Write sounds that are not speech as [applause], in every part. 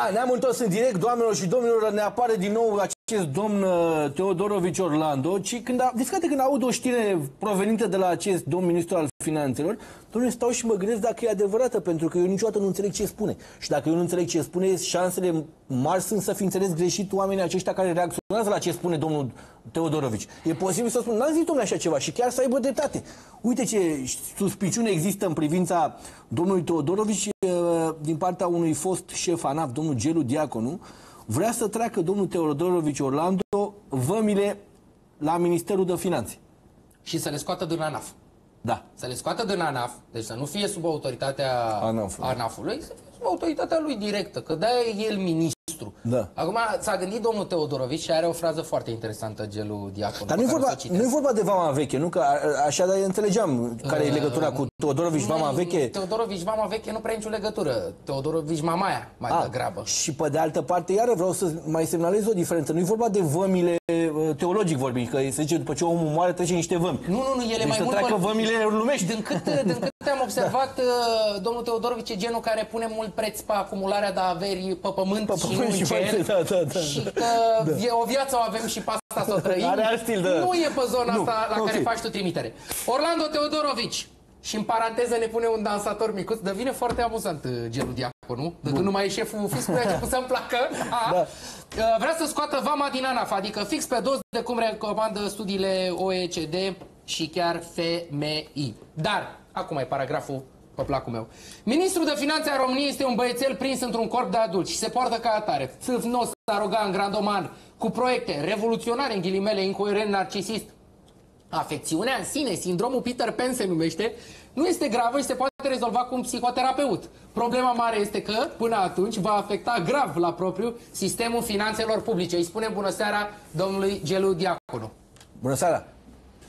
Da, ne-am întors în direct, doamnelor și domnilor, ne apare din nou acest domn uh, Teodorovici Orlando, ci când a, discate când aud o știre provenită de la acest domn ministru al finanțelor, domnule, stau și mă gândesc dacă e adevărată, pentru că eu niciodată nu înțeleg ce spune. Și dacă eu nu înțeleg ce spune, șansele mari sunt să fi înțeles greșit oamenii aceștia care reacționează la ce spune domnul Teodorovici. E posibil să spun, n-am zis domnule așa ceva și chiar să aibă dreptate. Uite ce suspiciune există în privința domnului Teodorovici uh, din partea unui fost șef ANAF, domnul Gelu Diaconu, vrea să treacă domnul Teodorovici Orlando vămile la Ministerul de Finanțe. Și să le scoată din ANAF. Da. Să le scoată din ANAF, deci să nu fie sub autoritatea ANAF-ului. ANAF-ului, să fie sub autoritatea lui directă, că de-aia e el ministru. Da. Acum s-a gândit domnul Teodorovici și are o frază foarte interesantă, Gelu Diaconu. Dar pe nu e care o vorba, să o citesc. nu e vorba de Vama Veche, nu? Că a- așa de înțelegeam care e legătura cu Teodorovici Vama Nu, Veche. Teodorovici Vama Veche nu prea e nicio legătură. Teodorovici Mamaia, mai Ah, degrabă. Și pe de altă parte, iară vreau să mai semnalez o diferență. Nu e vorba de vămile uh, teologic vorbind, că se zice după ce omul moare trece niște vămi. Nu, nu, nu, ele Deci mai să mult... treacă vor- vămile lumești. Din cât, din cât am observat, uh, domnul Teodorovici e genul care pune mult preț pe acumularea de averi pe pământ, Pe și pământ nu și în cer. pe- da, da, da, și da. că vie- o viață o avem și pe asta să o trăim. Are alt stil de- Nu e pe zona Nu, asta la ok. care faci tu trimitere. Orlando Teodorovici. Și în paranteză ne pune un dansator micuț. Devine foarte amuzant uh, genul Diaconu. De când nu mai e șeful fiscului, a început să-mi placă. [laughs] A. Da. Uh, Vrea să scoată vama din ANAF, adică fix pe dos de cum recomandă studiile OECD și chiar FMI. Dar, acum e paragraful pe placul meu. Ministrul de Finanțe a României este un băiețel prins într-un corp de adulți și se poartă ca atare. Țâfnos, arogant, grandoman, cu proiecte revoluționare, în ghilimele, incoerent, narcisist. Afecțiunea în sine, sindromul Peter Pan se numește, nu este gravă și se poate rezolva cu un psihoterapeut. Problema mare este că, până atunci, va afecta grav la propriu sistemul finanțelor publice. Îi spunem bună seara domnului Gelu Diaconu. Bună seara!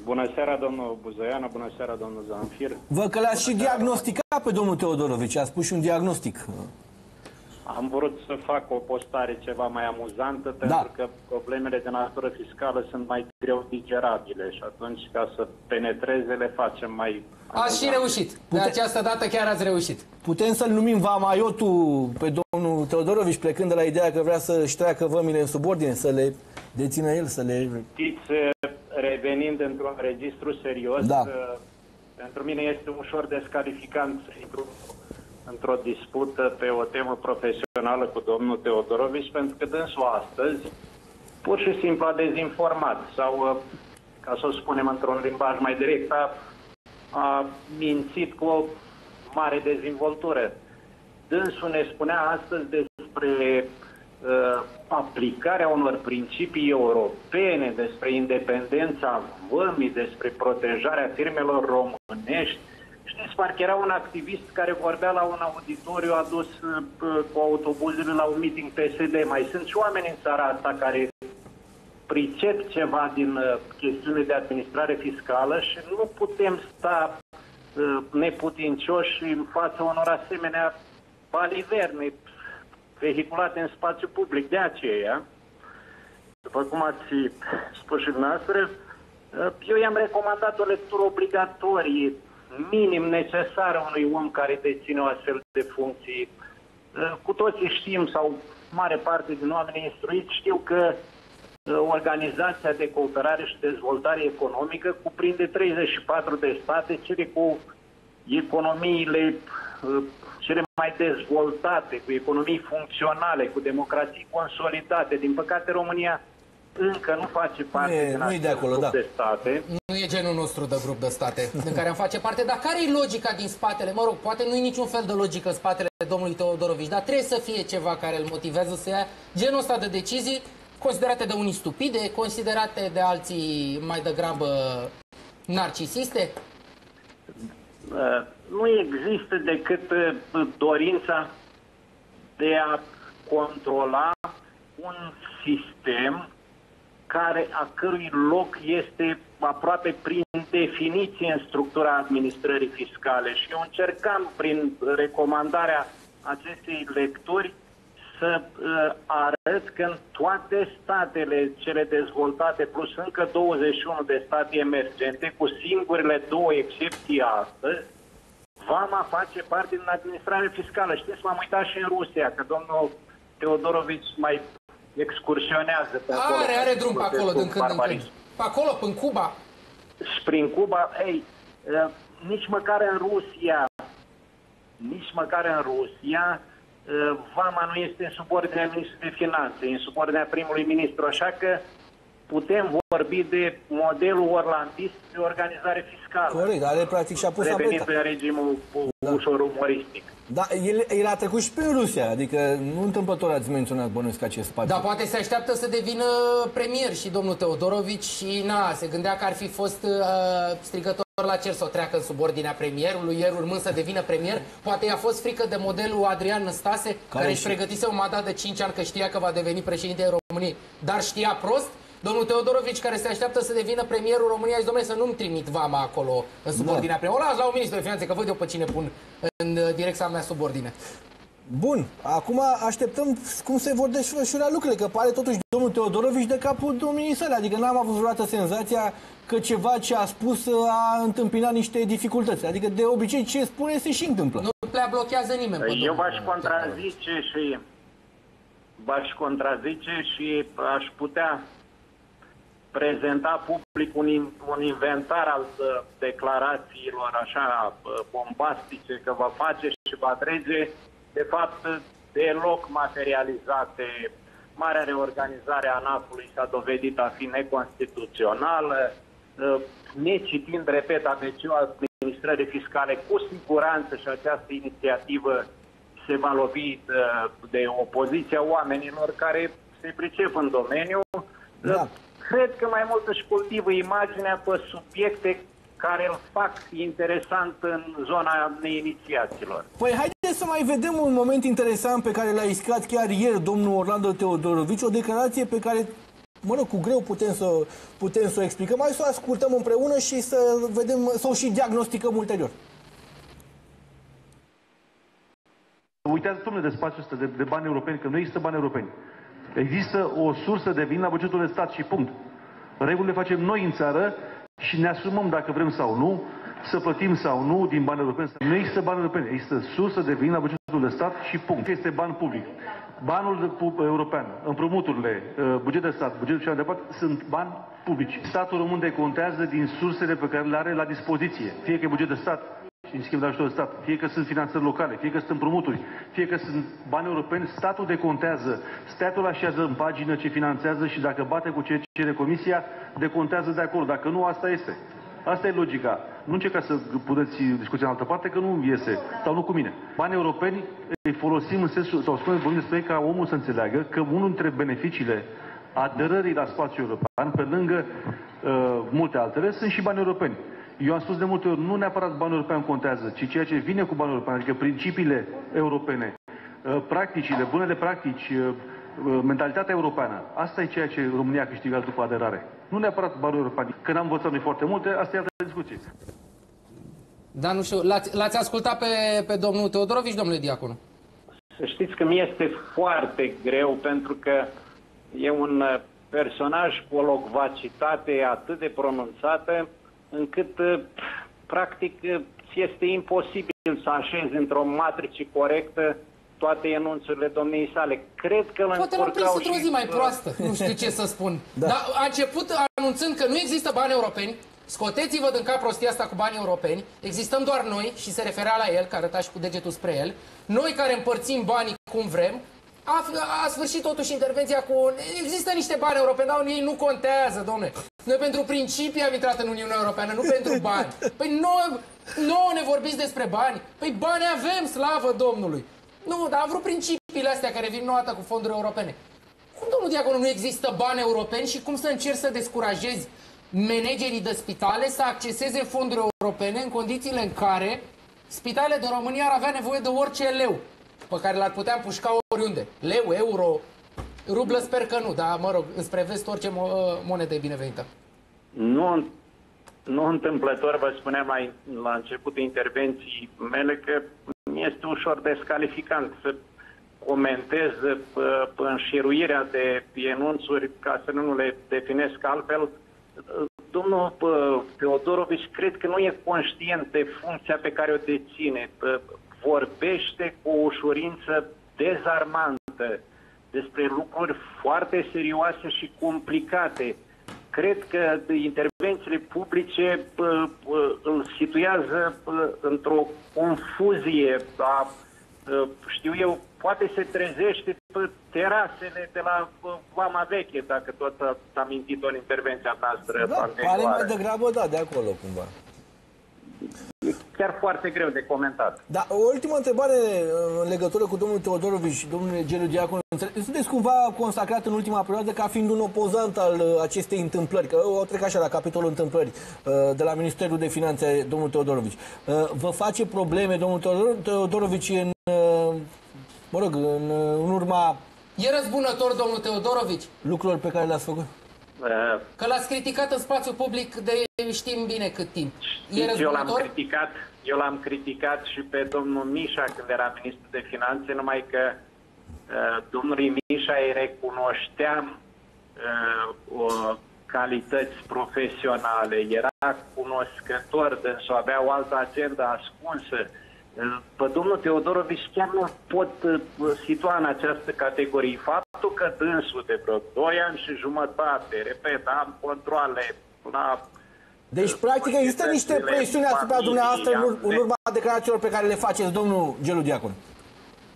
Bună seara, domnul Buzoiană, bună seara, domnul Zanfir. Văd că le-ați și diagnosticat pe domnul Teodorovici, a spus și un diagnostic. Am vrut să fac o postare ceva mai amuzantă, Da. pentru că problemele de natură fiscală sunt mai greu digerabile și atunci, ca să penetreze, le facem mai Ați și reușit. De Pute- această dată chiar ați reușit. Putem să-l numim Vamaiotul pe domnul Teodorovici, plecând de la ideea că vrea să-și treacă vămile în subordine, să le dețină el, să le... Știți, revenind într-un registru serios, Da. uh, pentru mine este ușor descalificant să intru într-o dispută pe o temă profesională cu domnul Teodorovici, pentru că dânsul astăzi pur și simplu a dezinformat sau, uh, ca să o spunem într-un limbaj mai direct, a, a mințit cu o mare dezvoltură. Dânsul ne spunea astăzi despre uh, aplicarea unor principii europene, despre independența vămii, despre protejarea firmelor românești. Știți, parcă era un activist care vorbea la un auditoriu adus uh, cu autobuzele la un meeting PSD. Mai sunt și oameni în țara asta care pricep ceva din uh, chestiune de administrare fiscală și nu putem sta uh, neputincioși în fața unor asemenea baliverne vehiculate în spațiu public. De aceea, după cum ați spus și dumneavoastră, uh, eu i-am recomandat o lectură obligatorie, minim necesară unui om care deține o astfel de funcții. Uh, Cu toții știm, sau mare parte din oamenii instruiți știu că uh, Organizația de Cooperare și Dezvoltare Economică cuprinde 34 de state, cele cu economiile uh, cele mai dezvoltate, cu economii funcționale, cu democrații consolidate. Din păcate, România încă nu face parte e- din nu e de acest acolo, grup da. de state. Nu e genul nostru de grup de state în care am face parte, dar care e logica din spatele? Mă rog, poate nu e niciun fel de logică în spatele domnului Teodorovici, dar trebuie să fie ceva care îl motivează să ia genul ăsta de decizii considerate de unii stupide, considerate de alții mai degrabă narcisiste. Uh, Nu există decât uh, dorința de a controla un sistem care a cărui loc este aproape prin definiție în structura administrării fiscale. Și eu încercam prin recomandarea acestei lecturi să uh, arăt că în toate statele cele dezvoltate, plus încă 21 de state emergente, cu singurile două excepții astăzi, Vama face parte din administrare fiscală. Știți, m-am uitat și în Rusia, că domnul Teodorovici mai excursionează pe acolo. Are, are drum pe acolo din când în când. Pe acolo, până Cuba. Și prin Cuba, ei, uh, nici măcar în Rusia, nici măcar în Rusia, uh, Vama nu este în subordinea Ministrului de Finanțe, în subordinea primului ministru, așa că putem vorbi de modelul orlandist de organizare fiscală. Corect, are practic și-a pus Revenind în regimul da. ușor umoristic. Da, el, el a trecut și prin Rusia, adică nu întâmplător ați menționat bănuiesc acest spațiu. Da, poate se așteaptă să devină premier și domnul Teodorovici și na, se gândea că ar fi fost uh, strigător la cer să o treacă în subordinea premierului, ieri urmând să devină premier. Poate i-a fost frică de modelul Adrian Năstase, care, care își pregătise un mandat de 5 ani că știa că va deveni președinte României, dar știa prost Domnul Teodorovici, care se așteaptă să devină premierul României, zice, domnule, să nu-mi trimit vama acolo în subordinea da. premierului. O las la un ministru de finanțe, că văd eu pe cine pun în uh, direcția mea subordine. Bun, acum așteptăm cum se vor desfășura lucrurile, că pare totuși domnul Teodorovici de capul domniei sale, adică n-am avut vreodată senzația că ceva ce a spus a întâmpinat niște dificultăți, adică de obicei ce spune se și întâmplă. Nu prea blochează nimeni. Eu v-aș contrazice și v-aș contrazice și aș putea prezenta public un, un inventar al uh, declarațiilor așa uh, bombastice că va face și va trece, de fapt deloc materializate. Marea reorganizare a NAF-ului s-a dovedit a fi neconstituțională, uh, necitind, repet, ABC-ul administrării fiscale, cu siguranță și această inițiativă se va lovi de, de opoziția oamenilor care se pricep în domeniu. Da cred că mai mult își cultivă imaginea pe subiecte care îl fac interesant în zona neinițiaților. Păi haideți să mai vedem un moment interesant pe care l-a iscat chiar ieri domnul Orlando Teodorovici, o declarație pe care, mă rog, cu greu putem să, putem să o explicăm. Hai să o ascultăm împreună și să vedem, să o și diagnosticăm ulterior. Uitați-vă de spațiul ăsta de, de bani europeni, că nu există bani europeni. Există o sursă de vin la bugetul de stat și punct. Regulile facem noi în țară și ne asumăm dacă vrem sau nu să plătim sau nu din bani europeni. Nu există bani europeni, există sursă de vin la bugetul de stat și punct. Este ban public. Banul european, împrumuturile, uh, buget de stat, bugetul cel de departe, sunt bani publici. Statul român decontează din sursele pe care le are la dispoziție. Fie că e buget de stat, și în schimb de ajutor de stat, fie că sunt finanțări locale, fie că sunt împrumuturi, fie că sunt bani europeni, statul decontează. Statul așează în pagină ce finanțează și dacă bate cu ce cere Comisia, decontează de acolo. Dacă nu, asta este. Asta e logica. Nu încerca să puteți discuția în altă parte, că nu iese. Sau nu cu mine. Banii europeni îi folosim în sensul, sau spune, vorbim despre ca omul să înțeleagă că unul dintre beneficiile aderării la spațiul european, pe lângă uh, multe altele, sunt și bani europeni. Eu am spus de multe ori, nu neapărat banul european contează, ci ceea ce vine cu banul european, adică principiile europene, uh, practicile, bunele practici, uh, uh, mentalitatea europeană. Asta e ceea ce România a câștigat după aderare. Nu neapărat banul european. Când am învățat noi foarte multe, asta e altă discuție. Da, nu știu, l-ați ascultat pe, pe domnul Teodorovici, domnule Diaconu? Să știți că mi este foarte greu pentru că e un personaj cu o locvacitate atât de pronunțată încât uh, practic uh, ți este imposibil să așezi într-o matrice corectă toate enunțurile domniei sale. Cred că îl Poate l-am prins într-o zi mai proastă, nu știu ce să spun. [laughs] da. Dar a început anunțând că nu există bani europeni, scoteți-vă din cap prostia asta cu bani europeni, existăm doar noi, și se referea la el, care arăta și cu degetul spre el, noi care împărțim banii cum vrem, a, a sfârșit totuși intervenția cu... Există niște bani europeni, dar ei nu contează, domne. Noi pentru principii am intrat în Uniunea Europeană, nu pentru bani. Păi nouă, nouă ne vorbiți despre bani. Păi bani avem, slavă Domnului. Nu, dar am vrut principiile astea care vin nouă cu fonduri europene. Cum, domnul Diaconu, nu există bani europeni și cum să încerci să descurajezi managerii de spitale să acceseze fonduri europene în condițiile în care spitalele de România ar avea nevoie de orice leu pe care l-ar putea împușca oriunde. Leu, euro, rublă sper că nu, dar mă rog, înspre vest orice mo monedă e binevenită. Nu, nu întâmplător vă spuneam mai la începutul intervenții mele că este ușor descalificant să comentez înșiruirea de enunțuri ca să nu le definesc altfel. Domnul Teodorovici cred că nu e conștient de funcția pe care o deține vorbește cu o ușurință dezarmantă. Despre lucruri foarte serioase și complicate. Cred că intervențiile publice uh, uh, îl situează uh, într-o confuzie a, uh, știu eu, poate se trezește pe terasele de la uh, Vama Veche, dacă tot ați amintit-o în intervenția noastră Da, pare mai anterioară. degrabă, da, de acolo cumva. E chiar foarte greu de comentat. Da, o ultimă întrebare în legătură cu domnul Teodorovici și domnul Gelu Diaconu. Înțele- Sunteți cumva consacrat în ultima perioadă ca fiind un opozant al uh, acestei întâmplări, că o trec așa la capitolul întâmplări uh, de la Ministerul de Finanțe, domnul Teodorovici. Uh, Vă face probleme, domnul Teodor- Teodorovici, în, uh, mă rog, în, uh, în urma E răzbunător, domnul Teodorovici, lucrurilor pe care le-ați făcut? Uh, că l-ați criticat în spațiu public de știm bine cât timp. E Știți, eu l-am răzbunător? criticat, eu l-am criticat și pe domnul Mișa când era ministru de finanțe, numai că uh, domnului Mișa îi recunoșteam uh, o calități profesionale, era cunoscător, dânsul avea o altă agendă ascunsă. Uh, Pe domnul Teodorovici chiar nu pot uh, situa în această categorie. Faptul că dânsul de vreo 2 ani și jumătate, repet, am controle la Deci, practic, există niște presiuni asupra dumneavoastră în, ur- în urma declarațiilor pe care le faceți, domnul Gelu Diaconu.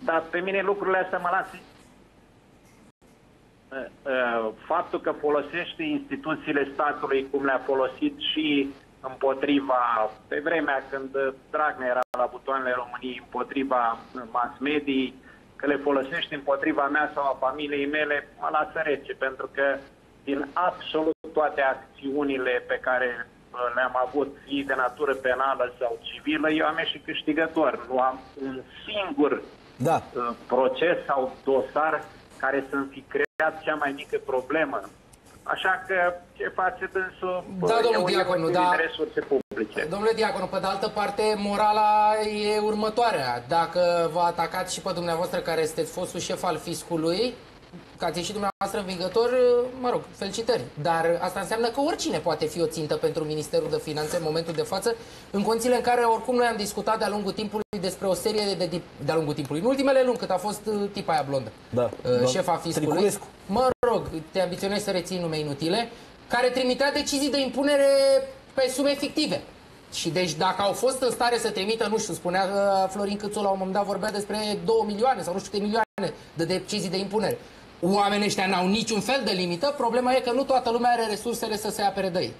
Dar pe mine lucrurile astea mă lasă Uh, uh, faptul că folosește instituțiile statului cum le-a folosit și împotriva, pe vremea când Dragnea era la butoanele României împotriva mass mediei, că le folosește împotriva mea sau a familiei mele, mă lasă rece, pentru că din absolut toate acțiunile pe care uh, le-am avut, fie de natură penală sau civilă, eu am ieșit câștigător. Nu am un singur Da. uh, proces sau dosar care să-mi fi creat cea mai mică problemă. Așa că ce face dânsul? Da, e domnul o Diaconu, economie da. de resurse publice. Domnule Diaconu, pe de altă parte, morala e următoarea. Dacă vă atacați și pe dumneavoastră care sunteți fostul șef al fiscului, că ați ieșit dumneavoastră învingător, mă rog, felicitări. Dar asta înseamnă că oricine poate fi o țintă pentru Ministerul de Finanțe în momentul de față, în condițiile în care oricum noi am discutat de-a lungul timpului despre o serie de... de de-a lungul timpului, în ultimele luni, cât a fost uh, tipa aia blondă, Da. uh, Doamna șefa fiscului. Triculescu. Mă rog, te ambiționezi să reții nume inutile, care trimitea decizii de impunere pe sume fictive. Și deci dacă au fost în stare să trimită, nu știu, spunea uh, Florin Câțu la un moment dat, vorbea despre 2 milioane sau nu știu câte milioane de decizii de impunere. Oamenii ăștia n-au niciun fel de limită, problema e că nu toată lumea are resursele să se apere de ei.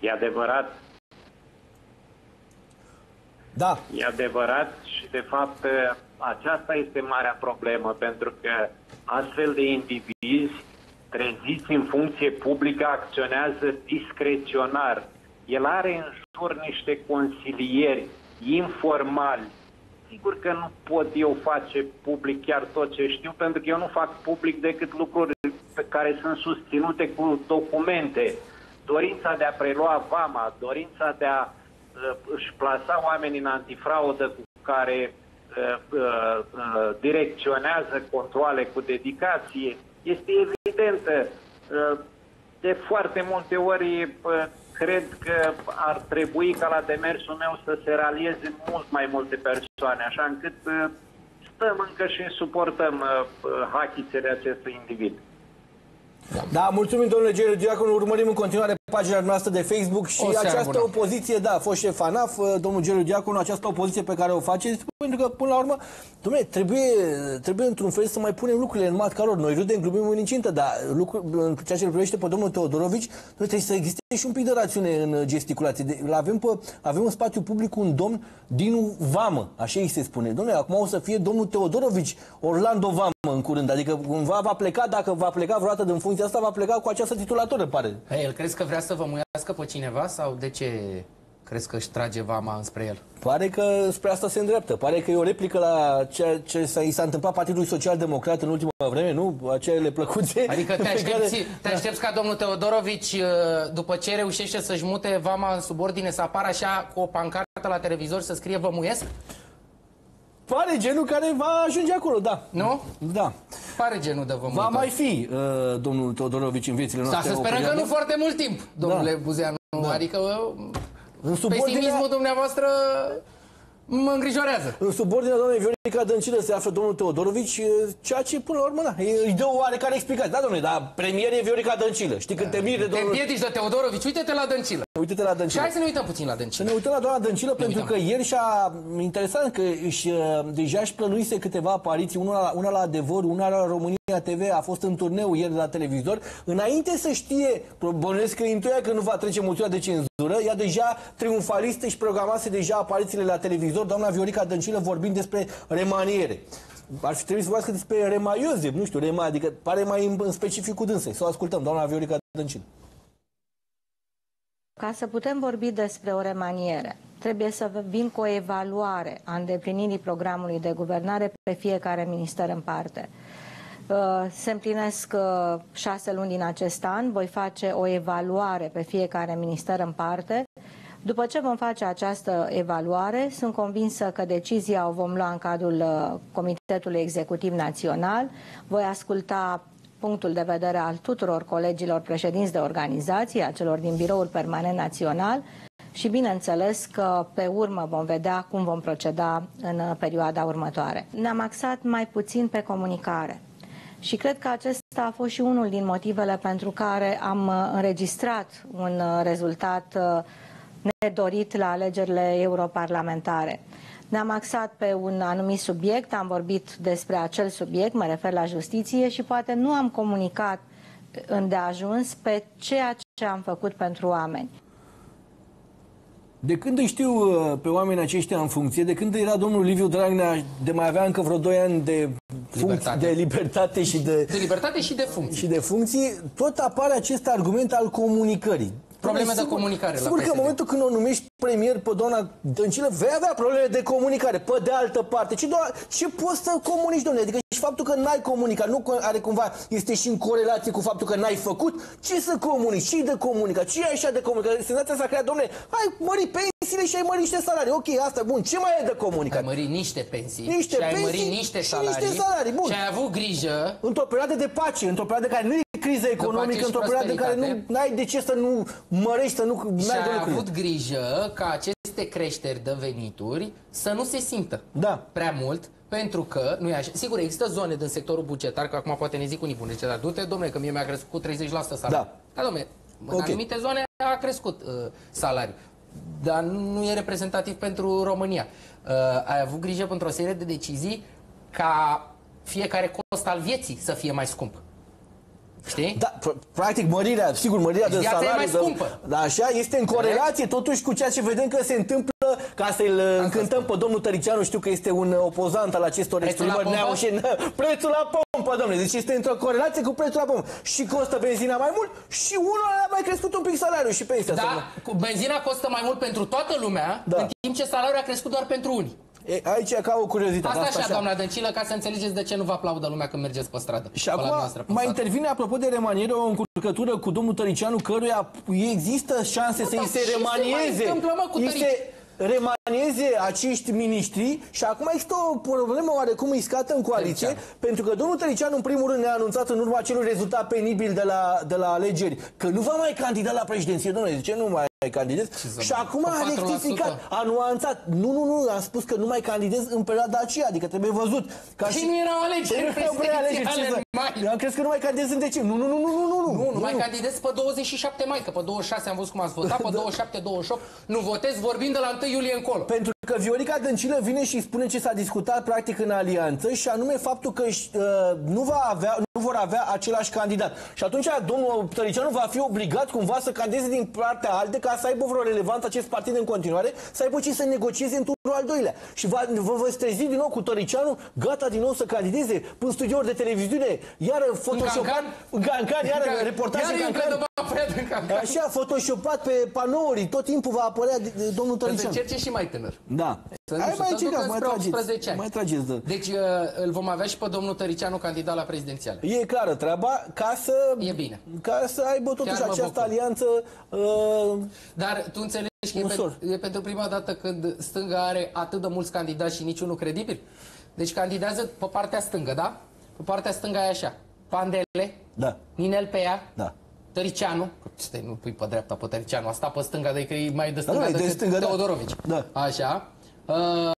E adevărat, Da. e adevărat și de fapt aceasta este marea problemă pentru că astfel de indivizi treziți în funcție publică acționează discreționar. El are în jur niște consilieri informali. Sigur că nu pot eu face public chiar tot ce știu, pentru că eu nu fac public decât lucruri pe care sunt susținute cu documente. Dorința de a prelua vama, dorința de a uh, își plasa oamenii în antifraudă cu care uh, uh, uh, direcționează controle cu dedicație este evidentă. Uh, de foarte multe ori uh, cred că ar trebui ca la demersul meu să se ralieze mult mai multe persoane, așa încât uh, stăm încă și suportăm uh, uh, hachițele acestui individ. Da, mulțumim, domnule Gelu Diaconu. Urmărim în continuare pagina noastră de Facebook și O seară această bună. opoziție, da, a fost șef ANAF, domnul Gelu Diaconu, această opoziție pe care o faceți, pentru că, până la urmă, domnule, trebuie, trebuie într-un fel să mai punem lucrurile în matca lor. Noi râdem, glumim în incintă, dar lucru, în ceea ce îl privește pe domnul Teodorovici, noi trebuie să existe și un pic de rațiune în gesticulație. De, avem, pe, avem în spațiu public un domn din Vamă, așa îi se spune. Domnule, acum o să fie domnul Teodorovici Orlando Vamă în curând, adică cumva va pleca, dacă va pleca vreodată din funcția asta, va pleca cu această titulatură, pare. Hey, el crezi că vrea să vă muiască pe cineva sau de ce crezi că își trage vama înspre el? Pare că spre asta se îndreaptă. Pare că e o replică la ceea ce s-a, i s-a întâmplat Partidului Social Democrat în ultima vreme, nu? Acele plăcuțe. [laughs] Adică te pe aștepți, care- te aștepți ca domnul Teodorovici, uh, după ce reușește să-și mute vama în subordine, să apară așa cu o pancartă la televizor să scrie vă muiesc? Pare genul care va ajunge acolo, da. Nu? Da. Pare genul de vă Va muitor. mai fi uh, domnul Teodorovici în viețile Da, noastre. să o sperăm că perioadă. nu foarte mult timp, domnule Da. Buzeanu. Adică uh, În subordinea, pesimismul dumneavoastră mă îngrijorează. în subordinea doamnei Viorica Viorica Dăncilă se află domnul Teodorovici, ceea ce până la urmă na, îi dă o oarecare explicație. Da, domnule, dar premier e Viorica Dăncilă. Știi când te miri de Te domnul... împiedici de Teodorovici, uite-te la Dăncilă. Uite-te la Și Dăncilă. hai să ne uităm puțin la Să Dăncilă. ne uităm la doamna Dăncilă pentru uităm. că ieri și-a... Interesant că își, uh, deja își plănuise câteva apariții, una la, una la Adevăr, una la România TV, a fost în turneu ieri la televizor. Înainte să știe, bănuiesc că intuia că nu va trece moțiunea de cenzură, ea deja triumfalistă și programase deja aparițiile la televizor, doamna Viorica Dăncilă vorbind despre remaniere. Ar fi trebuit să vorbească despre remaioze, nu știu, rema, adică pare mai în, în specific cu dânsei. Să o ascultăm, doamna Viorica Dăncilă. Ca să putem vorbi despre o remaniere, trebuie să vin cu o evaluare a îndeplinirii programului de guvernare pe fiecare minister în parte. Uh, Se împlinesc uh, șase luni din acest an, voi face o evaluare pe fiecare minister în parte. După ce vom face această evaluare, sunt convinsă că decizia o vom lua în cadrul uh, Comitetului Executiv Național. Voi asculta punctul de vedere al tuturor colegilor președinți de organizații, a celor din Biroul Permanent Național și bineînțeles că pe urmă vom vedea cum vom proceda în uh, perioada următoare. Ne-am axat mai puțin pe comunicare. Și cred că acesta a fost și unul din motivele pentru care am uh, înregistrat un uh, rezultat uh, nedorit la alegerile europarlamentare. Ne-am axat pe un anumit subiect, am vorbit despre acel subiect, mă refer la justiție și poate nu am comunicat îndeajuns pe ceea ce am făcut pentru oameni. De când îi știu uh, pe oamenii aceștia în funcție, de când era domnul Liviu Dragnea, de mai avea încă vreo 2 ani de, funcție, Libertate. de libertate și de, De libertate și de funcție. și de funcții, tot apare acest argument al comunicării. Probleme de Sigur- comunicare la Sigur că în PSD. momentul când o numești premier pe doamna Dăncilă, vei avea probleme de comunicare. Pe de altă parte, ce, doar, ce poți să comunici, domnule? Adică și faptul că n-ai comunicat, nu co- are cumva, este și în corelație cu faptul că n-ai făcut, ce să comunici, ce de comunicat, ce e așa de comunicat? Senzația s-a creat, domnule, ai mări pensiile și ai mări niște salarii. Ok, asta, bun, ce mai e de comunicat? Ai mărit niște pensii Niște și ai pensii mărit niște și salarii, niște salarii, bun. și ai avut grijă într-o perioadă de pace, într-o perioadă care nu e criză economică, și într-o perioadă în care nu prosperitate. ai de ce să nu mărești, să nu și n-ai de ai lucruri. avut grijă ca aceste creșteri de venituri să nu se simtă Da. prea mult, pentru că nu e așa. Sigur, există zone din sectorul bugetar, că acum poate ne zic unii buni, zice, dar du-te, domnule, că mie mi-a crescut cu 30% salariul. Da. Da, domnule, în Ok. anumite zone a crescut uh, salariul. Dar nu e reprezentativ pentru România. Uh, ai avut grijă pentru o serie de decizii ca fiecare cost al vieții să fie mai scump. Știi? Da, pr- practic mărirea, sigur, mărirea de Viața e salarii, mai de- scumpă. da, așa, este în corelație totuși cu ceea ce vedem că se întâmplă, ca să-l uh, încântăm pe domnul Tăricianu, știu că este un uh, opozant al acestor Prețul la exprimări pompă? neaușene. [laughs] Prețul la pompă, domnule, deci este într-o corelație cu prețul la pompă. Și costă benzina mai mult și unul a mai crescut un pic salariul și pensia. Da, să- cu benzina costă mai mult pentru toată lumea, Da. în timp ce salariul a crescut doar pentru unii. E, aici e ca o curiozitate. Asta, așa, doamna Dăncilă, ca să înțelegeți de ce nu vă aplaudă lumea când mergeți pe stradă. Și pe la acum dumneavoastră pe mai stradă. intervine apropo de remaniere o încurcătură cu domnul Tăricianu, căruia există șanse să da, îi se ce se mai remanieze. întâmplă, mă, cu îi Tărici? se remanieze acești miniștri și acum există o problemă oarecum iscată în coaliție, Tăricianu. pentru că domnul Tăricianu în primul rând ne-a anunțat în urma acelui rezultat penibil de la, de la alegeri că nu va mai candida la președinție. Domnule, zice, nu mai candidez. să Și mai- acum cu a 4%. rectificat, a nuanțat. Nu, nu, nu, a spus că nu mai candidez în perioada aceea, adică trebuie văzut. Ca Păi nu erau alegeri Păi nu erau prealegeri, ce prezidențiale să- în mai. Eu am crezut că nu mai candidez în decembrie. Nu, nu, nu, nu, nu, nu, Nu, nu mai candidez pe 27 mai, că pe 26 am văzut cum ați votat, Da. pe [laughs] 27-28 nu votez, vorbind de la 1 iulie încolo. Pentru că Viorica Dăncilă vine și spune ce s-a discutat practic în alianță și anume faptul că uh, nu, va avea, nu vor avea același candidat. Și atunci domnul Tăricianu va fi obligat cumva să candideze din partea alte ca să aibă vreo relevanță acest partid în continuare, să aibă ce să negocieze în turul al doilea. Și va, vă veți trezi din nou cu Tăricianu, gata din nou să candideze în studiouri de televiziune, iar photoshopat, Cancan? în Cancan, iar reportaje Iar în încă Cancan. de Manfred în Cancan. Așa, photoshopat pe panouri, tot timpul va apărea de- de domnul Să se Tăricianu. încerce și mai tânăr. Da. Să nu Hai știu, mai să încercați, ducă mai spre trageți. 18 ani. Mai trageți, da. Deci uh, îl vom avea și pe domnul Tăricianu candidat la prezidențiale. E clară treaba ca să, E bine. ca să aibă totuși Chiar mă această bucur. alianță uh, Dar tu înțelegi că e, Ușor. pe, e pentru prima dată când stânga are atât de mulți candidați și niciunul credibil? Deci candidează pe partea stângă, da? Pe partea stângă e așa. Pandele, Da. Ninel Pea, Da. Tăricianu, stai, nu pui pe dreapta pe Tăricianu, asta pe stânga, de că e mai de stânga nu, e de decât stânga, da. Teodorovici. Da. Așa. Uh,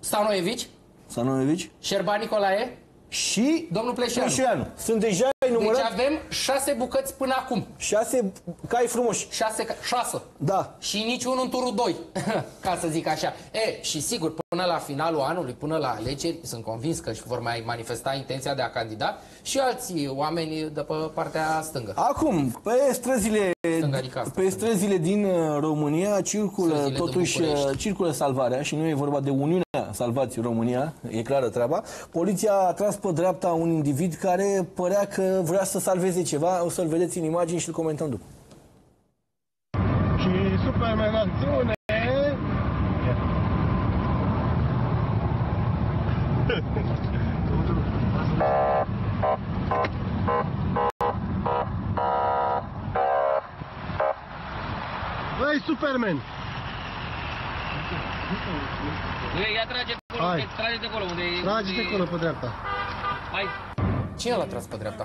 Stanoevici, Stanojevici Șerban Nicolae, și Domnul Pleșeanu. Pleșeanu. Sunt deja deci enumerat avem șase bucăți până acum. șase cai frumoși. Șase, ca- șase. Da. Și niciunul în turul 2, [laughs] ca să zic așa. E, și sigur, până la finalul anului, până la alegeri, sunt convins că își vor mai manifesta intenția de a candida și alții oameni de pe partea stângă. Acum, pe străzile, Stângărica asta. pe străzile din uh, România circulă Străzile din totuși București. uh, circulă salvarea și nu e vorba de Uniunea Salvați România, e clară treaba. Poliția a tras pe dreapta un individ care părea că vrea să salveze ceva. O să-l vedeți în imagini și îl comentăm după. și Superman acțiune. Băi, Superman! Ia trage acolo, Hai. Hai. trage de acolo unde e... Trage unde de e- acolo pe dreapta. Hai. Cine l-a tras pe dreapta?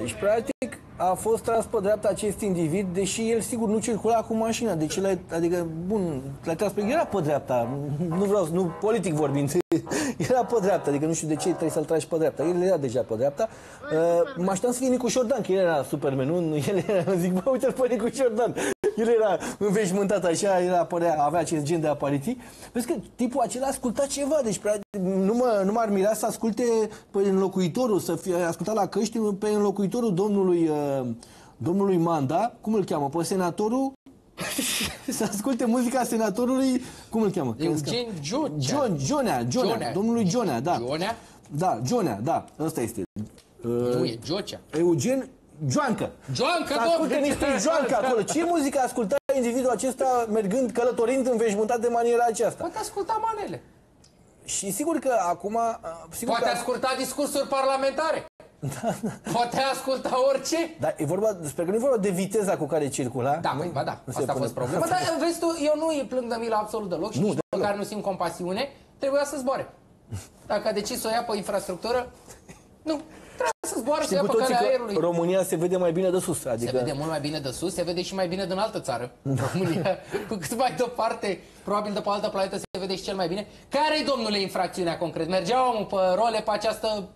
Deci, practic, a fost tras pe dreapta acest individ, deși el, sigur, nu circula cu mașina. Deci, l adică, bun, l-a tras pe... Era pe dreapta, nu vreau, să- nu politic vorbind, [laughs] era pe dreapta, adică nu știu de ce trebuie să-l tragi pe dreapta. El era deja pe dreapta. Uh, mă așteptam să fie Nicu Șordan, că el era Superman, nu? [laughs] El era, zic, bă, uite-l pe Nicu Șordan. El era înveșmântat așa, era, părea, avea acest gen de apariții. Vezi că tipul acela asculta ceva, deci practic, nu, mă, nu m-ar mira să asculte pe înlocuitorul, să fie ascultat la căști pe înlocuitorul domnului, uh, domnului Manda, cum îl cheamă, pe senatorul [laughs] să asculte muzica senatorului, cum îl cheamă? Eugen Giocea. John, Jonea, Jonea, Jonea. domnului Jonea, da. Ionea? Da, Jonea, da, ăsta este. Uh, Nu, e Giocea. Eugen Joancă. Joancă, Să asculte domnule! niște joancă acolo. Ce muzică asculta individul acesta mergând, călătorind înveșmântat de maniera aceasta? Poate asculta manele. Și sigur că acum... uh, Sigur Poate că, asculta discursuri parlamentare. [laughs] Poate asculta orice. dar e vorba, sper că nu e vorba de viteza cu care circula. Da, nu? păi, ba da, Nu se asta a pune- fost problema. Dar vezi tu, eu nu îi plâng de milă absolut deloc și Nu, nici deloc. măcar nu simt compasiune, trebuia să zboare. Dacă a decis să o ia pe infrastructură, nu, trebuia să zboare, să Știm ia cu pe toții calea că aerului. România se vede mai bine de sus. Se Adică vede mult mai bine de sus, se vede și mai bine din altă țară. România, [laughs] cu cât mai departe, probabil de pe altă planetă, se vede și cel mai bine. Care-i, domnule, infracțiunea concret? Mergea omul pe role pe această,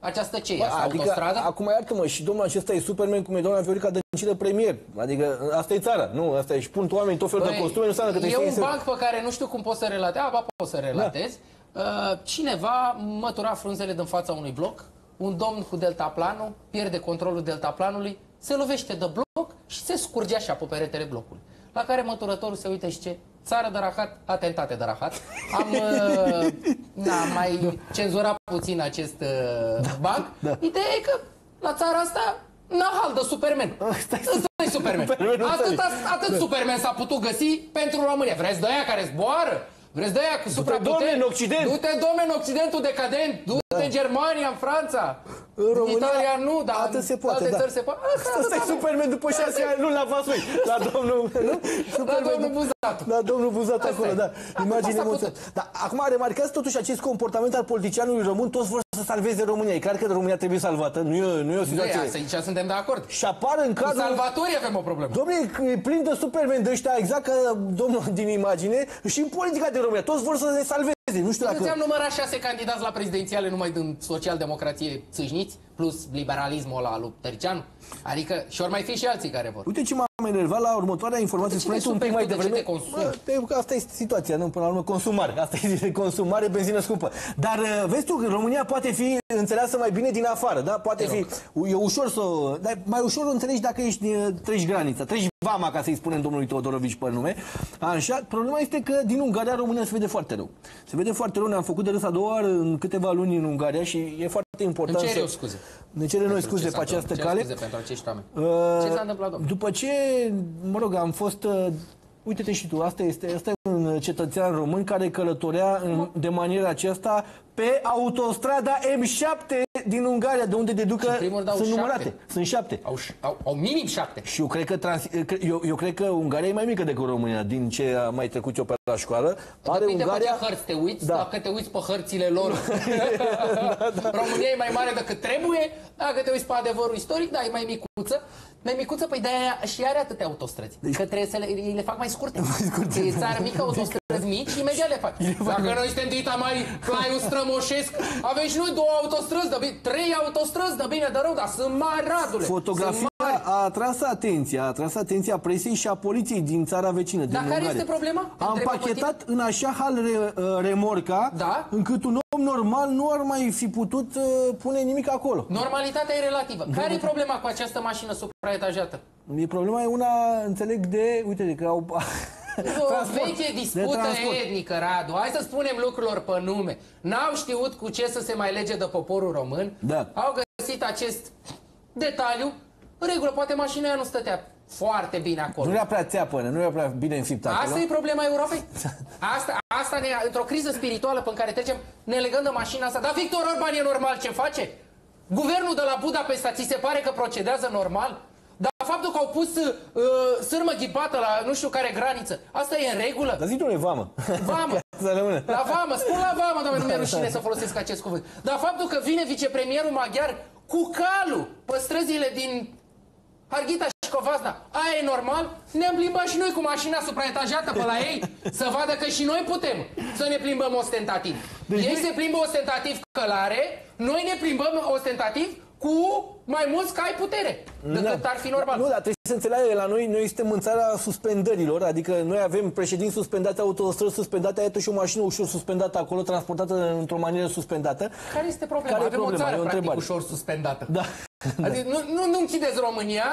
această ce e? Bă, Asta adică, autostradă? acum iartă-mă, și domnul acesta e Superman cum e doamna Viorica Dăncilă premier. Adică asta e țara, nu? Asta e și pun oameni tot felul de costume, nu înseamnă că Păi, e trebuie să un iese- banc pe care nu știu cum poți să relatezi, aba poți să relatezi. Uh, cineva mătura frunzele din fața unui bloc, un domn cu deltaplanul pierde controlul deltaplanului, se lovește de bloc și se scurge așa pe peretele blocului. La care măturătorul se uită și ce? Țară de rahat, atentate de rahat. Am [laughs] uh, na, mai cenzurat puțin acest uh, banc. da. Ideea e că la țara asta Nahal de Superman. [laughs] Ăsta e Ăsta e Superman. Superman, nu Atât, înțeleg. atât Superman s-a putut găsi pentru România. Vreți de aia care zboară? Vreți de aia cu supraputeri? domne, în Occident. Du-te, domne, în Occidentul decadent. Du-te în Germania, în Franța. În România, Italia nu, dar atât în se poate, alte da. țări se poate. Asta, Asta e asta, Superman după șase ani, [laughs] nu la Vasoi. La domnul, nu? Superman domnul după- Buzatu. La domnul Buzat Asta acolo, e. da. Acum Imagine s-a emoționată. putut. Dar acum remarcați totuși acest comportament al politicianului român, toți vor să salveze România. E clar că România trebuie salvată, nu e, nu e o Nu e situație. asta, aici suntem de acord. Și apar în Cu cadrul... salvatorii avem o problemă. Domnule, e plin de supermen de ăștia, exact ca domnul din imagine, și în politica de România. Toți vor să ne salveze. Nu știu Nu dacă... ți-am numărat șase candidați la prezidențiale numai din social-democrație țâșniți, plus liberalismul ăla al lui Tăricianu. Adică și ori mai fi și alții care vor. Uite ce m-am enervat la următoarea informație. De ce Spuneți un te pic mai superi tu? De ce devreme. te consumi? Bă, te- că asta e situația, nu? Până la urmă, consumare. Asta e consumare, benzină scumpă. Dar uh, vezi tu, că România poate fi înțeleasă mai bine din afară, da? Poate fi... E ușor să... o- Dar mai ușor o înțelegi dacă ești, uh, treci granița, treci vama, ca să-i spunem domnului Teodorovici pe nume. Așa, problema este că din Ungaria România se vede foarte rău. Se vede foarte rău, ne-am făcut de râs a doua oară în câteva luni în Ungaria și e foarte important Îmi cer să... eu scuze. Ne cerem noi Pentru scuze ce pe s-a această întâmplat. cale. Cer scuze pentru acești oameni. Uh, Ce s-a întâmplat, domnule? După ce, mă rog, am fost... uh, Uite-te și tu, asta este, asta e un cetățean român care călătorea în, de maniera aceasta pe autostrada M7 din Ungaria, de unde deducă Și în primul rând au sunt șapte. numărate. Sunt șapte. Au, au, au minim șapte. Și eu cred, că trans, eu, eu cred că Ungaria e mai mică decât România, din ce am mai trecut eu pe la școală. Are Depinde Ungaria... pe ce hărți te uiți, Da. dacă te uiți pe hărțile lor. [laughs] România e mai mare decât trebuie, dacă te uiți pe adevărul istoric, da, e mai micuță. Mai micuță, păi de-aia și are atâtea autostrăzi. Deci... Că trebuie să le, ei le fac mai scurte. Mai scurte. E țară mică, autostrăzi mici și imediat le fac. Dacă noi suntem dita mai flaiustră Nămoșescu. Avem și noi două autostrăzi de bine, trei autostrăzi de bine de rău, dar sunt mari, Radule. Fotografia Sunt mari. a atras atenția, a atras atenția presei și a poliției din țara vecină, din Dar care Ungaria. este problema? Te A întreb pe împachetat în așa hal re, uh, remorca, Da. încât un om normal nu ar mai fi putut uh, pune nimic acolo. Normalitatea e relativă. Care e problema cu această mașină supraetajată? E problema e una, înțeleg, de, uite, de că au... O transport. veche De dispută transport. etnică, Radu. Hai să spunem lucrurilor pe nume. N-au știut cu ce să se mai lege de poporul român. Da. Au găsit acest detaliu. În regulă, poate mașina aia nu stătea foarte bine acolo. Nu era prea țeapănă, nu era prea bine înfiptă acolo. Asta e problema Europei. Asta, asta ne, într-o criză spirituală pe care trecem, ne legăm de mașina asta. Dar Victor Orban e normal ce face? Guvernul de la Budapesta, ți se pare că procedează normal? Dar faptul că au pus uh, sârmă ghipată la nu știu care graniță, asta e în regulă? Dar zi, domnule, vamă. Vamă. [laughs] Să rămână. La vamă, spun la vamă, doamne, nu mi-e rușine să folosesc acest cuvânt. Dar faptul că vine vicepremierul maghiar cu calul pe străzile din Harghita și Covasna, aia e normal? Ne-am plimbat și noi cu mașina supraetajată pe la ei [laughs] să vadă că și noi putem să ne plimbăm ostentativ. Deci ei noi- se plimbă ostentativ călare, noi ne plimbăm ostentativ cu mai mulți cai putere decât ar fi normal. Nu, dar trebuie să înțeleagă, la noi, noi suntem în țara suspendărilor, adică noi avem președinți suspendați, autostrăzi suspendate, ai și o mașină ușor suspendată acolo, transportată într-o manieră suspendată. Care este problema? Care e Avem problema? o țară, E o practic, întrebare. ușor suspendată. Da. Adică nu, nu, nu închideți România,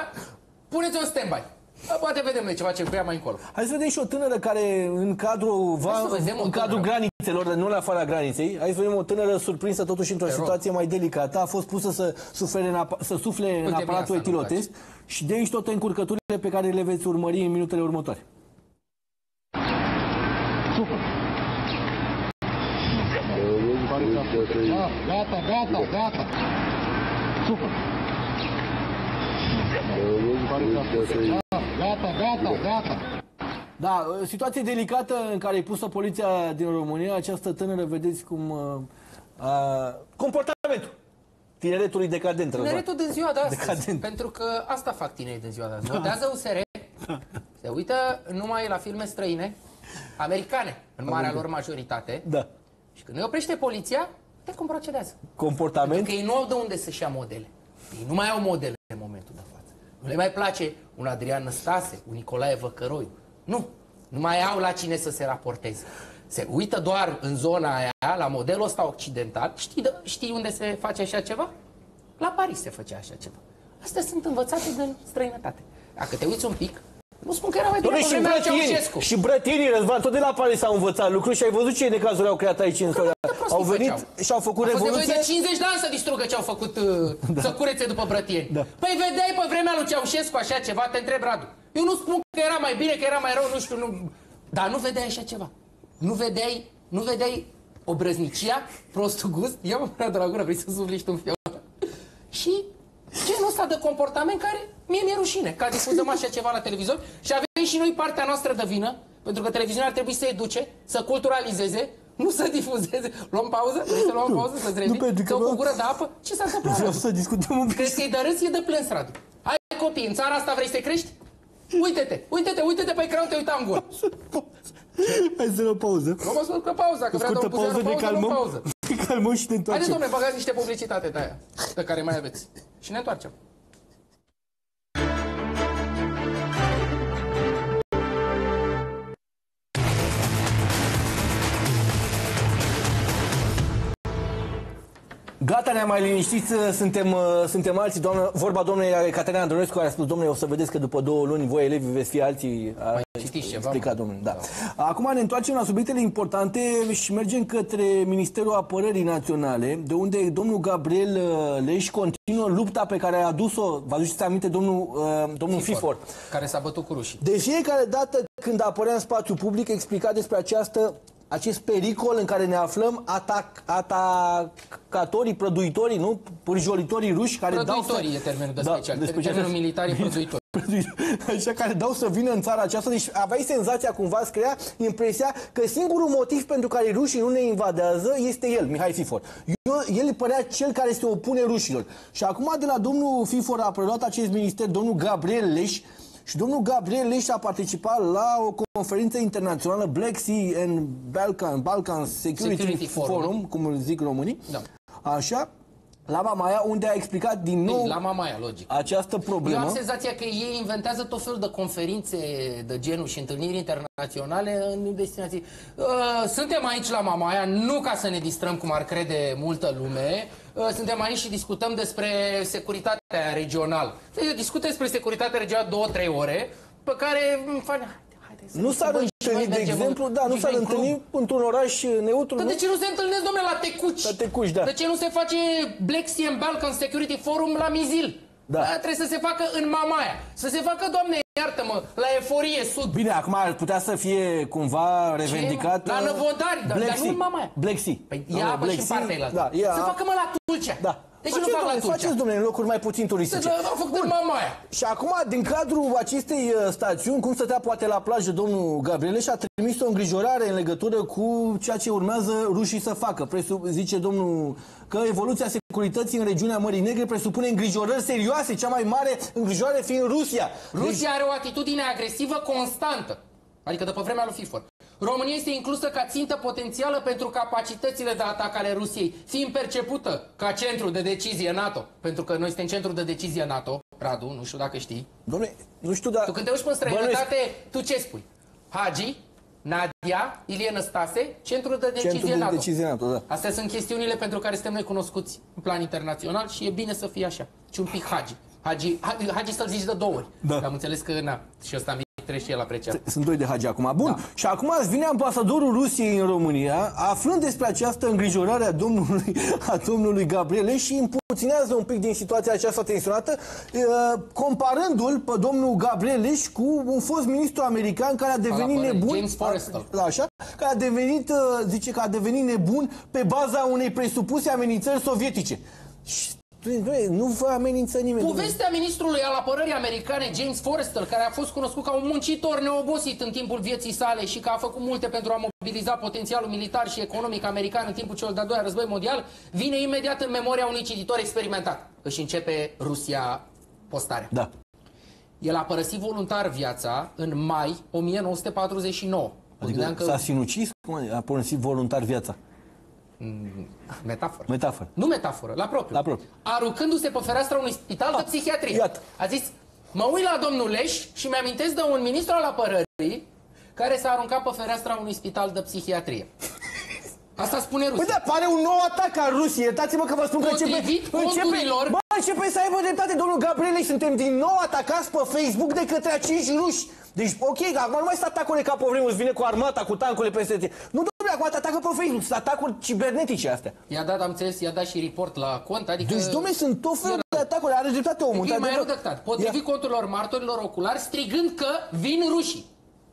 puneți-o în stand-by. Poate vedem noi ce facem cu ea mai încolo. Hai să vedem și o tânără care în cadrul, va, Hai să vedem o în cadrul tânără. granițelor, nu în afara graniței, hai să vedem o tânără surprinsă totuși într-o situație mai delicată. A fost pusă să, sufere în apa, să sufle în bine, aparatul asta nu-mi etilotest și de aici toate încurcăturile pe care le veți urmări în minutele următoare. Gata, gata, gata. Super. Gata, gata, gata. Da, situație delicată în care e pusă poliția din România. Această tânără, vedeți cum... Uh, uh, comportamentul tineretului decadent. Răzvan. Tineretul din ziua de astăzi. Decadent. Pentru că asta fac tinerii din ziua de astăzi. Votează USR, se uită numai la filme străine, americane, în marea lor majoritate. Da. Și când îi oprește poliția, de cum procedează? Comportament. Pentru că ei nu au de unde să-și ia modele. Ei nu mai au modele în momentul de față. Nu le mai place un Adrian Năstase, un Nicolae Văcăroiu. Nu. Nu mai au la cine să se raporteze. Se uită doar în zona aia, la modelul ăsta occidental. Știi, de, știi unde se face așa ceva? La Paris se făcea așa ceva. Astea sunt învățate din străinătate. Dacă te uiți un pic, nu spun că era mai bine Doamne, pe și vremea lui brătienii, Ceaușescu. și brătienii, Răzvan, tot de la Paris au învățat lucruri și ai văzut ce necazuri au creat aici în istoria. prostii Au venit făceau. și au făcut A fost nevoie revoluție. de 50 de ani să distrugă ce au făcut, uh, să curețe după brătieni. Da. Păi vedeai pe vremea lui Ceaușescu așa ceva, te întreb Radu. Eu nu spun că era mai bine, că era mai rău, nu știu, nu... Dar nu vedeai așa ceva. Nu vedeai, nu vedeai o brăznicia, prostul gust, ia mă de la gură, vrei să sufli și tu în fior. Și genul ăsta de comportament care mie mi-e rușine, că difuzăm așa ceva la televizor și avem și noi partea noastră de vină, pentru că televiziunea ar trebui să educe, să culturalizeze, nu să difuzeze. Luăm pauză? Vrei să luăm pauză? Să-ți revii? pentru că Să o vreau- cu gură de apă? Ce s-a întâmplat? Vreau Radu? să discutăm un pic. Crezi că e de râs? E de plâns, Radu. Hai copii, în țara asta vrei să crești? Uite-te, uite-te, uite-te pe ecran, te uita în gură. Hai să luăm pauză. Nu mă spun că pauza, că vrea Scurtă domnul pauză, Puzeanu, ne pauză, nu calmăm. pauză. Ne calmăm și ne Haideți, întoarcem. domnule, băgați niște publicitate de aia, pe care mai aveți. Și ne întoarcem. Gata, ne-am mai liniștit, suntem, uh, suntem alții. Doamnă, vorba domnului Caterina Andronescu care a spus, domnule, o să vedeți că după două luni voi elevii veți fi alții. A citiți ceva, explicat, domnule, da. Acum ne întoarcem la subiectele importante și mergem către Ministerul Apărării Naționale, de unde domnul Gabriel uh, Leș continuă lupta pe care a adus-o, vă aduceți aminte, domnul, uh, domnul Fifor. Care s-a bătut cu rușii. De fiecare dată când apărea în spațiu public, explica despre această, acest pericol în care ne aflăm, atac, atacatorii, prăduitorii, nu? Pârjolitorii ruși care Prăduitorii dau e termenul de Da, special. de special. Termenul militar e [laughs] prăduitor. Așa care dau să vină în țara aceasta Deci aveai senzația cumva să crea impresia Că singurul motiv pentru care rușii nu ne invadează Este el, Mihai Fifor Eu, El părea cel care se opune rușilor Și acum de la domnul Fifor a preluat acest minister Domnul Gabriel Leș Și domnul Gabriel Leș a participat la o conferință internațională Black Sea and Balkan, Balkan Security, Security Forum. Forum, cum îl zic românii. Da. Așa, la Mamaia, unde a explicat din nou La Mamaia, logic. această Eu problemă. am senzația că ei inventează tot felul de conferințe de genul și întâlniri internaționale în destinații. Uh, Suntem aici la Mamaia, nu ca să ne distrăm cum ar crede multă lume, Uh, suntem aici și discutăm despre securitatea regională. Discutăm despre securitatea regională două, trei ore, pe care îmi fac... Haide să Nu s-ar băi, și noi întâlnit, de mergem exemplu, în- da, nu și s-ar în club. întâlni într-un oraș neutru, Dar nu? de ce nu se întâlnesc, domnule, la Tecuci? La Tecuci, da. De ce nu se face Black Sea and Balkan Security Forum la Mizil? Da. Trebuie să se facă în Mamaia. Să se facă, doamne, iartă-mă, la Eforie Sud. Bine, acum ar putea să fie cumva revendicat La Năvodari, dar- Black dar nu Sea. în Mamaia. Black Sea. Păi Domnule, ia apă Black și în Sea, partea ailaltă. Da, ia, Să facă mă la Tulcea. Da. De ce nu Faceți, fac la domnule, Tulcea? Faceți, domnule, în locuri mai puțin Să turistice. au făcut în Mamaia. Și acum, din cadrul acestei uh, stațiuni, cum stătea poate la plajă domnul Gabriele și a trimis o îngrijorare în legătură cu ceea ce urmează rușii să facă. Presu- zice domnul că evoluția securității în regiunea Mării Negre presupune îngrijorări serioase, cea mai mare îngrijorare fiind Rusia. Rusia are o atitudine agresivă constantă. Adică de pe vremea lui FIFOR. România este inclusă ca țintă potențială pentru capacitățile de atac ale Rusiei, fiind percepută ca centru de decizie NATO. Pentru că noi suntem centru de decizie NATO, Radu, nu știu dacă știi. Domnule, nu știu, dar... Tu când te uiți pe străinătate, tu ce spui? Hagi, Nadia, Ilie Năstase, centru de decizie Centrul de NATO. decizie NATO, da. Astea sunt chestiunile pentru care suntem noi cunoscuți în plan internațional și e bine să fie așa. Și un pic Hagi. Hagi, Hagi, Hagi să-l zici de două ori. Da. Am înțeles că, na, și ăsta mi trece și el apreciat. Sunt doi de hagi acum. Bun. Da. Și acum azi vine ambasadorul Rusiei în România, aflând despre această îngrijorare a domnului, a domnului Gabriele și împuținează un pic din situația aceasta tensionată, eh, comparându-l pe domnul Gabriele cu un fost ministru american care a devenit apărării, nebun. James Forrestal. Da, așa, care a devenit, eh, zice că a devenit nebun pe baza unei presupuse amenințări sovietice. Și, dom'le, nu vă amenință nimeni. dom'le. Povestea ministrului al apărării americane, James Forrestal, care a fost cunoscut ca un muncitor neobosit în timpul vieții sale și că a făcut multe pentru a mobiliza potențialul militar și economic american în timpul celor de-al doilea război mondial, vine imediat în memoria unui cititor experimentat. Își începe Rusia postarea. Da. El a părăsit voluntar viața în mai 1949. Mă gândeam Adică că... s-a sinucis? Cum adică? a părăsit voluntar viața? Metaforă. Metaforă. Nu metaforă, la propriu. La propriu. Aruncându-se pe fereastra unui spital de psihiatrie. iată. A zis, mă uit la domnul Leș și mi-amintesc de un ministru al apărării care s-a aruncat pe fereastra unui spital de psihiatrie. Asta spune Păi Rusia. da, pare un nou atac al Rusiei. Iertați-mă că vă spun că începe, Potrivit începe, conturilor- bă, începe să aibă dreptate domnul Gabriele și suntem din nou atacați pe Facebook de către acești ruși. Deci, ok, că acum nu mai sunt atacurile ca pe vremuri, îți vine cu armata, cu tancurile peste tine. Nu, domnule, acum te atacă pe Facebook, sunt atacuri cibernetice astea. I-a dat, am înțeles, i-a dat și report la cont, adică... Deci, domnule, sunt tot felul de atacuri, are dreptate omul. E mai într-adevăr. rău decât Potrivit conturilor martorilor oculari, strigând că vin rușii.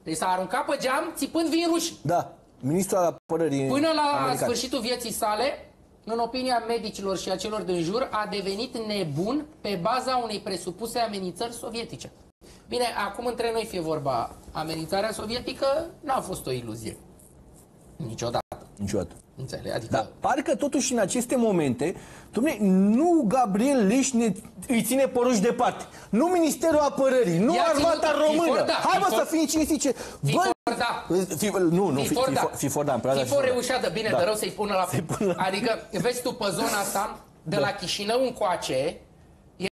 Deci s-a aruncat pe geam, țipând vin rușii. Da, ministrul al apărării Până la american. sfârșitul vieții sale, în opinia medicilor și a celor din jur, a devenit nebun pe baza unei presupuse amenințări sovietice. Bine, acum între noi fie vorba, amenințarea sovietică n-a fost o iluzie. Niciodată. Niciodată. Înțeleg? Adică... Dar parcă totuși în aceste momente, domnule, nu Gabriel Leș ne, îi ține poruși departe. Nu Ministerul Apărării, nu I-a Armata ținut- Română. Fifor, da, Hai mă Fifor- să fim cinstice. Fifor, da. Fi, nu, nu, Fifor, fi, da. Fifor, Fifor, da, în perioada Fifor Fifor, da. reușea de bine, Da. de rău să-i pună la [laughs] Să-i pună la- Adică, vezi tu, pe zona asta, de la Chișinău încoace,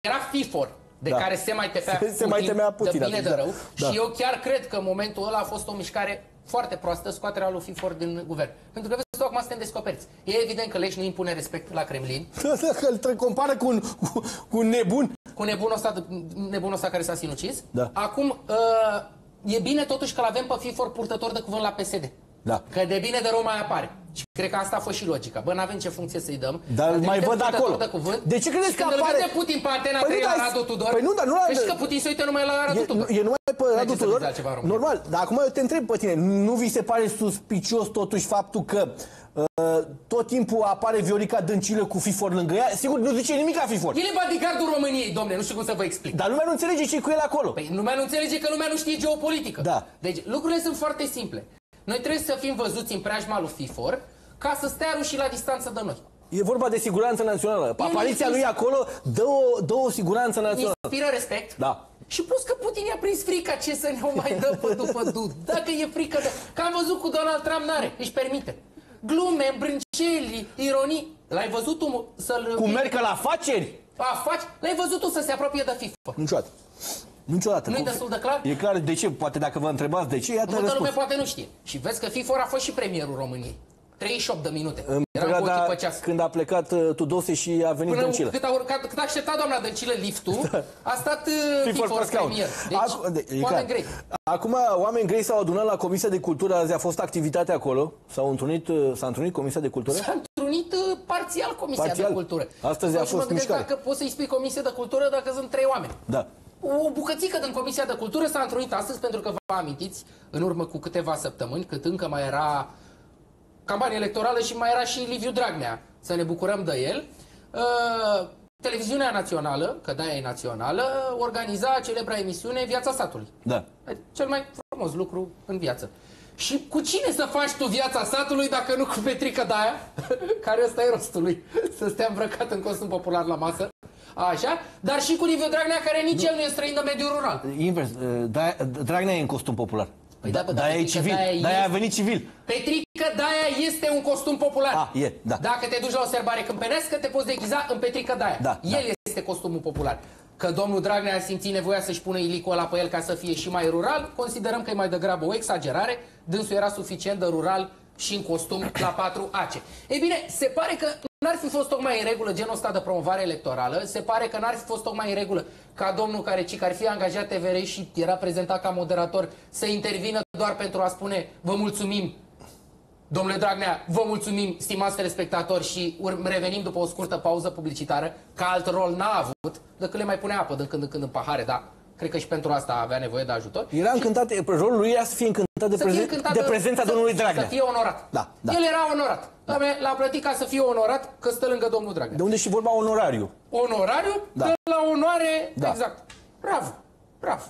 era Fifor, de Da. care se mai temea Se- se mai temea Putin de bine atunci, de da. rău. Da. Și eu chiar cred că în momentul ăla a fost o mișcare foarte proastă scoaterea lui Fifor din guvern. Pentru că vezi tu, acum suntem descoperiți. E evident că Leș nu impune respect la Kremlin, Că [laughs] îl tre- compară cu un, cu, cu un nebun. cu nebunul ăsta, nebunul ăsta care s-a sinucis. Da. Acum, uh, e bine totuși că l-avem pe Fifor purtător de cuvânt la PSD. Da. Că de bine de rău mai apare. Și cred că asta a fost și logica. Bă, n-avem ce funcție să-i dăm. Dar Îl mai trimitem văd purtător acolo. De cuvânt. De ce credeți și că când apare- îl vede Putin pe antena Păi nu, 3 la dar- Radu Tudor, păi nu, dar nu la- Deci că Putin se uită numai la Radu E, Tudor. nu- e numai pe Radu ce să Tudor. zici altceva în România. Normal, dar acum eu te întreb pe tine, nu vi se pare suspicios totuși faptul că uh, tot timpul apare Viorica Dăncilă cu Fifor lângă ea? Sigur, nu zice nimic la Fifor. El e bodyguardul României, domne, nu știu cum să vă explic. Dar lumea nu înțelege ce e cu el acolo. Păi lumea nu înțelege că lumea nu știe geopolitică. Da. Deci lucrurile sunt foarte simple. Noi trebuie să fim văzuți în preajma lui Fifor ca să stea rușii la distanță de noi. E vorba de siguranță națională. El Apariția nu- lui acolo dă o, dă o siguranță națională. Inspiră respect. Da. Și plus că Putin i-a prins frica ce să ne o mai dă pe după [laughs] dud. Dacă e frică de... Că am văzut cu Donald Trump n-are, își permite. Glume, brânceli, ironii. L-ai văzut tu să-l... Cu Merkel la afaceri? Afaci? L-ai văzut tu să se apropie de FIFA. Niciodată. Niciodată. Nu-i Cum- destul de clar? E clar de ce, poate dacă vă întrebați de ce, iată Multă lume răspuns. poate nu știe. Și vezi că FIFA a fost și premierul României. 38 de minute. În Era cu ochii perioada pe ceas. când a plecat uh, Tudose și a venit Până Dăncilă. cât a, urcat, cât a așteptat doamna Dăncilă liftul, a stat uh, Fi FIFA fost pe scaun. premier. Deci, Acu- de- e oameni clar. grei. Acum, oameni grei s-au adunat la Comisia de Cultură, azi a fost activitate acolo. S-au întrunit, uh, s-a întrunit Comisia de Cultură? S-a întrunit uh, parțial Comisia Parțial. de Cultură. Astăzi a Acum și fost mă gândesc mișcare. dacă poți să-i spui Comisie de Cultură dacă sunt trei oameni. Da. O bucățică din Comisia de Cultură s-a întrunit astăzi pentru că vă amintiți, în urmă cu câteva săptămâni, cât încă mai era campanie electorală și mai era și Liviu Dragnea, să ne bucurăm de el. Uh, Televiziunea Națională, că da e națională, organiza celebra emisiune Viața satului. Da. Cel mai frumos lucru în viață. Și cu cine să faci tu viața satului dacă nu cu Petrica Daia, [laughs] care ăsta e rostul lui, să stea îmbrăcat în costum popular la masă, așa, dar și cu Liviu Dragnea, care nici el nu e străin de mediul rural. Invers, uh, da, Dragnea e în costum popular. Păi da, bă, dar da, e Petrica civil. Daia Da, e- a venit civil. Petrica Daia este un costum popular. Ah, e, da. Dacă te duci la o serbare câmpenească, te poți deghiza în Petrica Daia. Da, el da. este costumul popular. Că domnul Dragnea a simțit nevoia să-și pună ilicul ăla pe el ca să fie și mai rural, considerăm că e mai degrabă o exagerare. Dânsul era suficient de rural și în costum la 4 ace. Ei bine, se pare că n-ar fi fost tocmai în regulă genul ăsta de promovare electorală, se pare că n-ar fi fost tocmai în regulă ca domnul care ci că ar fi angajat TVR și era prezentat ca moderator să intervină doar pentru a spune vă mulțumim Domnule Dragnea, vă mulțumim, stimați telespectatori, și ur- revenim după o scurtă pauză publicitară, că alt rol n-a avut, decât le mai pune apă din când în când în pahare, dar cred că și pentru asta avea nevoie de ajutor. Era încântat, e, rolul lui era să fie încântat de, Să fie prezen- încântat de prezența să- domnului Dragnea. Să fie onorat. Da, da. El era onorat. Da. L-a plătit ca să fie onorat că stă lângă domnul Dragnea. De unde și vorba onorariu. Onorariu Da. de la onoare, Da. exact. Bravo, bravo.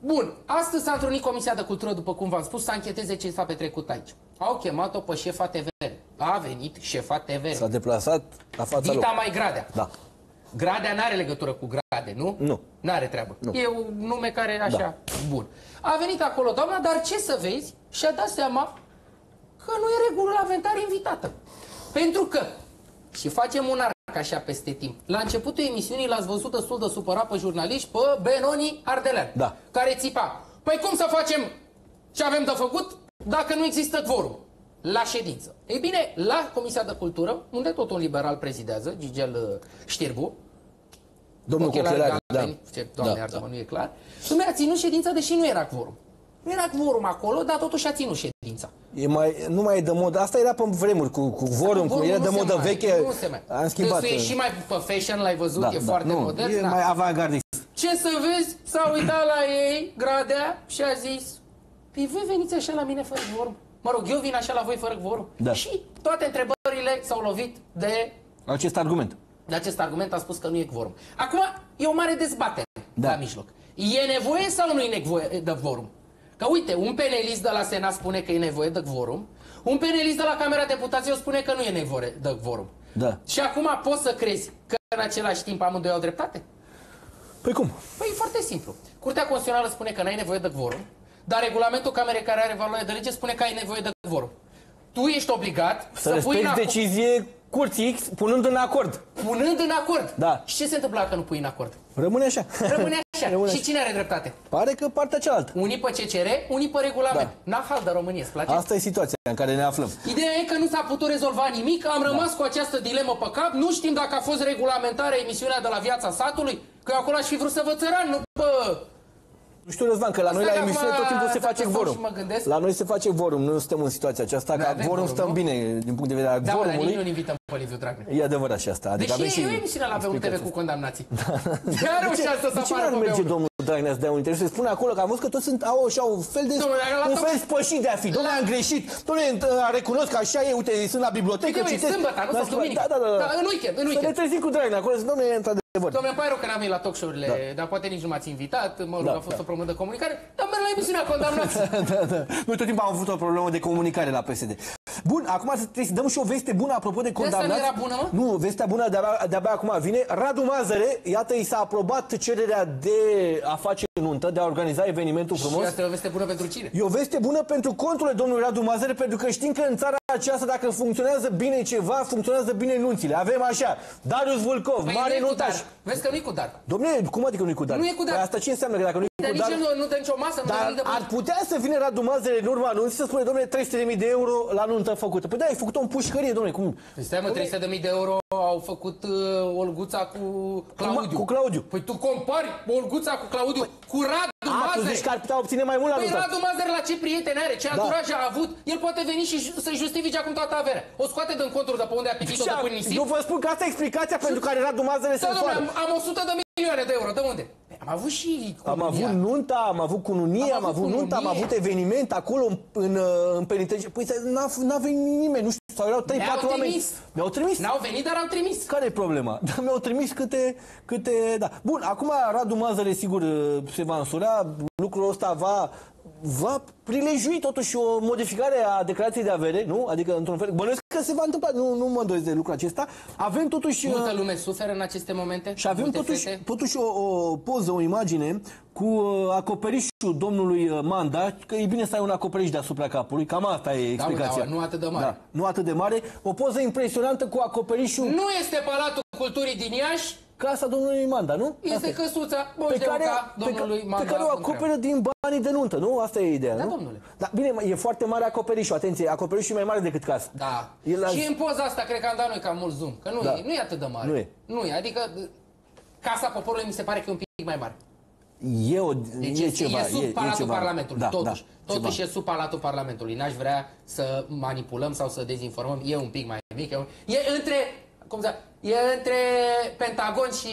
Bun, astăzi s-a întrunit Comisia de Cultură, după cum v-am spus, să încheteze ce s-a petrecut aici. Au chemat-o pe șefa TVR. A venit șefa TVR. S-a deplasat la fața Dita locului. mai Gradea. Da. Gradea n-are legătură cu Grade, nu? Nu. N-are treabă. Nu. E un nume care așa, Da. bun. A venit acolo doamna, dar ce să vezi? Și-a dat seama că nu e regulamentar invitată. Pentru că, și facem un arc așa peste timp, la începutul emisiunii l-ați văzut destul de supărat pe jurnaliști, pe Benoni Ardelean, Da. care țipa, păi cum să facem ce avem de făcut dacă nu există quorum? La ședință. Ei bine, la Comisia de Cultură, unde tot un liberal prezidează, Gigel uh, Știrbu, Domnul ochelari Cochelari. Da. galbeni, ce, doamne Da, iartă-mă, da. nu e clar. Lumea a ținut ședința, deși nu era quorum. Nu era quorum acolo, dar totuși a ținut ședința. E mai, nu mai e de modă. Asta era pe vremuri cu, cu vorum, cu Quorum era nu de se modă mai- veche. Nu se mai. Am schimbat. Dânsul e uh, și mai pe fashion, l-ai văzut, da, e da, foarte nu, modern. E da. mai avantgardist. Ce să vezi, s-a uitat la ei, Gradea, și a zis, păi voi veniți așa la mine fără quorum. Mă rog, eu vin așa la voi fără quorum. Da. Și toate întrebările s-au lovit de Acest argument. De acest argument a spus că nu e quorum. Acum, e o mare dezbatere Da. la mijloc. E nevoie sau nu e nevoie de quorum? Că uite, un penelist de la Senat spune că e nevoie de quorum, un penelist de la Camera Deputaților spune că nu e nevoie de quorum. Da. Și acum poți să crezi că în același timp amândoi au dreptate? Păi cum? Păi e foarte simplu. Curtea Constituțională spune că n-ai nevoie de quorum, dar regulamentul Camerei care are valoare de lege spune că ai nevoie de quorum. Tu ești obligat Să, să, pui în respecti acord, decizie curții punând în acord. punând în acord. Da. Și ce se întâmplă dacă nu pui în acord? Rămâne așa. Rămâne așa. [laughs] Rămâne și așa. cine are dreptate? Pare că partea cealaltă. Unii pe CCR, unii pe regulament. Da. N-a hal de România, îți place? Asta e situația în care ne aflăm. Ideea e că nu s-a putut rezolva nimic, am rămas cu această dilemă pe cap, nu știm dacă a fost regulamentară emisiunea de la Viața Satului, că eu acolo aș fi vrut să vă țăran, nu bă... Nu știu, Răzvan, că la noi la Stai că emisiune acum, tot timpul se dacă face stau vorum. și mă gândesc- La noi se face vorum, nu suntem în situația aceasta, Noi ca avem vorum vorum, stăm nu? bine din punct de vedere al Da, mă, dar nici vorumului. nu invităm pe Liviu Dragnea. E adevărat și asta. Adică avem Deși și e o emisiune la Pe1 TV cu condamnații. [laughs] De are o De ce, șansă să de ce apară n-ar pe merge Pe1. domnul Dragnea să dea un interviu? Se spune acolo că am văzut că toți sunt, au așa un fel de, Domnule, la un top- fel spășit de a fi. Domnule, am greșit. Domnule, a recunosc că așa e, uite, sunt la bibliotecă, Uite, măi, citesc. sâmbătă, nu Da, sau duminică. Da, da, da. Da, în weekend, în Să ne weekend. trezim cu Dragnea acolo, zic, domnule, într-adevăr. Domnule, îmi pare rău că n-am venit la talk show-urile, dar poate nici nu m-ați invitat, mă rog, Da, a fost da. o problemă de comunicare, dar merg la emisiunea [laughs] condamnați. da, da. Noi tot timpul am avut o problemă de comunicare la PSD. Bun, acum să- trebuie să dăm și o veste bună apropo de asta nu condamnați. era bună, mă? Nu, vestea bună de-abia, de-abia acum vine. Radu Mazăre, iată, i s-a aprobat cererea de a face nuntă, de a organiza evenimentul frumos. Și asta e o veste bună pentru cine? E o veste bună pentru conturile domnului Radu Mazăre, pentru că știm că în țara aceasta, dacă funcționează bine ceva, funcționează bine nunțile. Avem așa, Darius Vulcov, Păi mare nu e cu nuntaș. Dar. Vezi că nu e cu dar. Domnule, cum adică nu e cu dar? Nu e cu dar. Păi asta ce înseamnă? Că dacă nu e Dar cu nici dar... el nu, nu dă nicio masă, nu dă Dar nimic de ar bani. putea să vină Radu Mazăre în urma anunții să spune, domnule, 300.000 de euro la nuntă făcută. Păi da, ai făcut-o în pușcărie, domnule, cum? Păi stai mă, 300.000 de euro au făcut uh, Olguța cu Claudiu. cu Claudiu. Păi tu compari Olguța cu Claudiu cu Radu A, tu Mazăre. zici că ar putea obține mai mult la Păi nuntă. Radu Mazăre la ce prieteni are, ce Da. anturaj a avut, el poate veni și ju- să-i justifice acum toată averea. O scoate din conturi de pe unde a pitit-o de până nisip. Eu vă spun că asta e explicația pentru care Radu Mazăre se Da, domnule, însoară. am, am 100 de milioane de euro, de unde? Păi, am avut și Am comunia. avut nunta, am avut cununie, Am am, avut avut nunta, am cununie. avut eveniment acolo în, în, uh, în penitenciar. Păi să- n-a, n-a venit nimeni, nu știu, sau erau 3-4 Mi-au oameni. trimis. Mi-au trimis. N-au venit, dar au trimis. Care e problema? [laughs] Da, mi-au trimis câte, câte, da. Bun, acum Radu Mazăre, sigur, uh, se va însura. Lucrul ăsta va, va prilejui totuși o modificare a declarației de avere, nu? Adică, într-un fel, bănuiesc că se va întâmpla, nu, nu mă îndoiesc de lucrul acesta. Avem totuși... Multă uh, lume suferă în aceste momente. și avem multe totuși, fete. totuși o, o poză, o imagine cu uh, acoperișul domnului uh, Manda, că e bine să ai un acoperiș deasupra capului, cam asta e explicația. da, nu atât de mare. Da, nu atât de mare. O poză impresionantă cu acoperișul Nu este Palatul Culturii din Iași, casa domnului Manda, nu? Asta este e. căsuța pe Moș care, Deuca, pe, domnului ca- Manda pe care o Andreu. acoperă din banii de nuntă, nu? Asta e ideea, Da, nu? domnule. Da, bine, mă, e foarte mare acoperișul, atenție, acoperișul e mai mare decât casa. Da. El la- Și în poza asta cred că am dat noi cam mult zoom. Că nu, Da. e, nu e atât de mare. Nu e. Nu e. Adică Casa Poporului mi se pare că e un pic mai mare. E, o, Deci e e, ceva, e sub e, Palatul e ceva. Parlamentului. Da, totuși, da, totuși ceva. e sub Palatul Parlamentului. N-aș vrea să manipulăm sau să dezinformăm. E un pic mai mic. E, un... e între... Cum să... E între Pentagon și...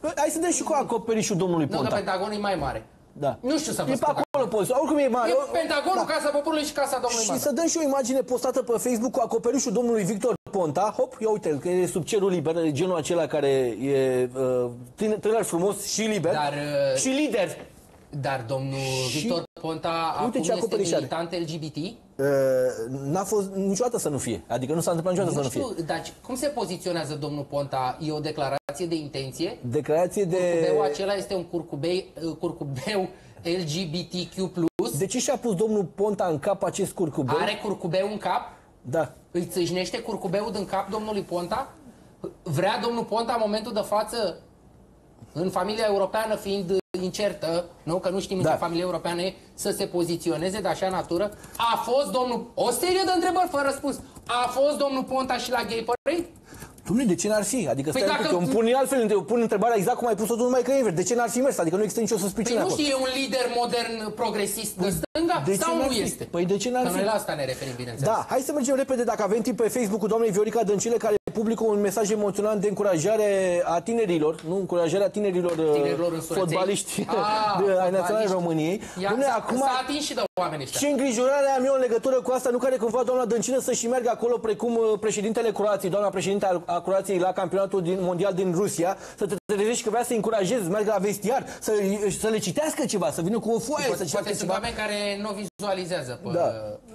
Bă, Hai să dăm și cu acoperișul domnului Nu, că Ponta. Pentagonul e mai mare. Da. Nu știu să vă E pe spun acolo poziția. Oricum e mare. E O- Pentagonul, da. Casa Poporului și Casa Domnului Și Manda. să dăm și o imagine postată pe Facebook cu acoperișul domnului Victor Ponta. Hop, ia uite că e sub cerul liber, e genul acela care e uh, tânăr, tânăr frumos și liber. Dar, uh, și lider. Dar domnul Și- Victor Ponta acum ce este acoperiș are. militant LGBT? Uh, n-a fost niciodată să nu fie. Adică nu s-a întâmplat niciodată Nu să nu fie. știu, dar cum se poziționează domnul Ponta? E o declarație de intenție? Declarație de... Curcubeul acela este un curcubei, curcubeu LGBTQ+. De ce și-a pus domnul Ponta în cap acest curcubeu? Are curcubeu în cap? Da. Îi țâșnește curcubeul din cap domnului Ponta? Vrea domnul Ponta în momentul de față, în familia europeană fiind incertă, nu? că nu știm Da. în ce familie europeană e, să se poziționeze de așa natură. A fost domnul... O serie de întrebări fără răspuns. A fost domnul Ponta și la gay parade? Dom'le, de ce n-ar fi? Adică Păi stai dacă- dacă... eu îmi pun altfel, eu pun întrebarea exact cum ai pus-o tu numai că e invers. De ce n-ar fi mers? Adică nu există nicio Păi suspiciune nu acolo. știu, e un lider modern progresist de stânga? de ce sau n-ar nu fi? este? Păi de ce n-ar Că fi? noi la asta ne referim, bineînțeles. Da, hai să mergem repede dacă avem timp pe Facebook cu doamnei Viorica Dăncilă care publică un mesaj emoționant de încurajare a tinerilor, nu încurajarea tinerilor, uh, Tinerilor însurăței. fotbaliști Ah, [laughs] de, ai fotbaliști. Naționalei României. Ia, Dom'le, s-a, acum s-a atins și de oamenii ăștia. ce îngrijorare am eu în legătură cu asta, nu care cumva doamna Dăncilă să și meargă acolo precum uh, președintele Croației, doamna președinte al- a Croației la campionatul din, mondial din Rusia, să te trezești că vrea să încurajezi, să meargă la vestiar, să, să le citească ceva, să vină cu o foaie, să Poate, citească poate sunt ceva. oameni care nu vizualizează pe... Da.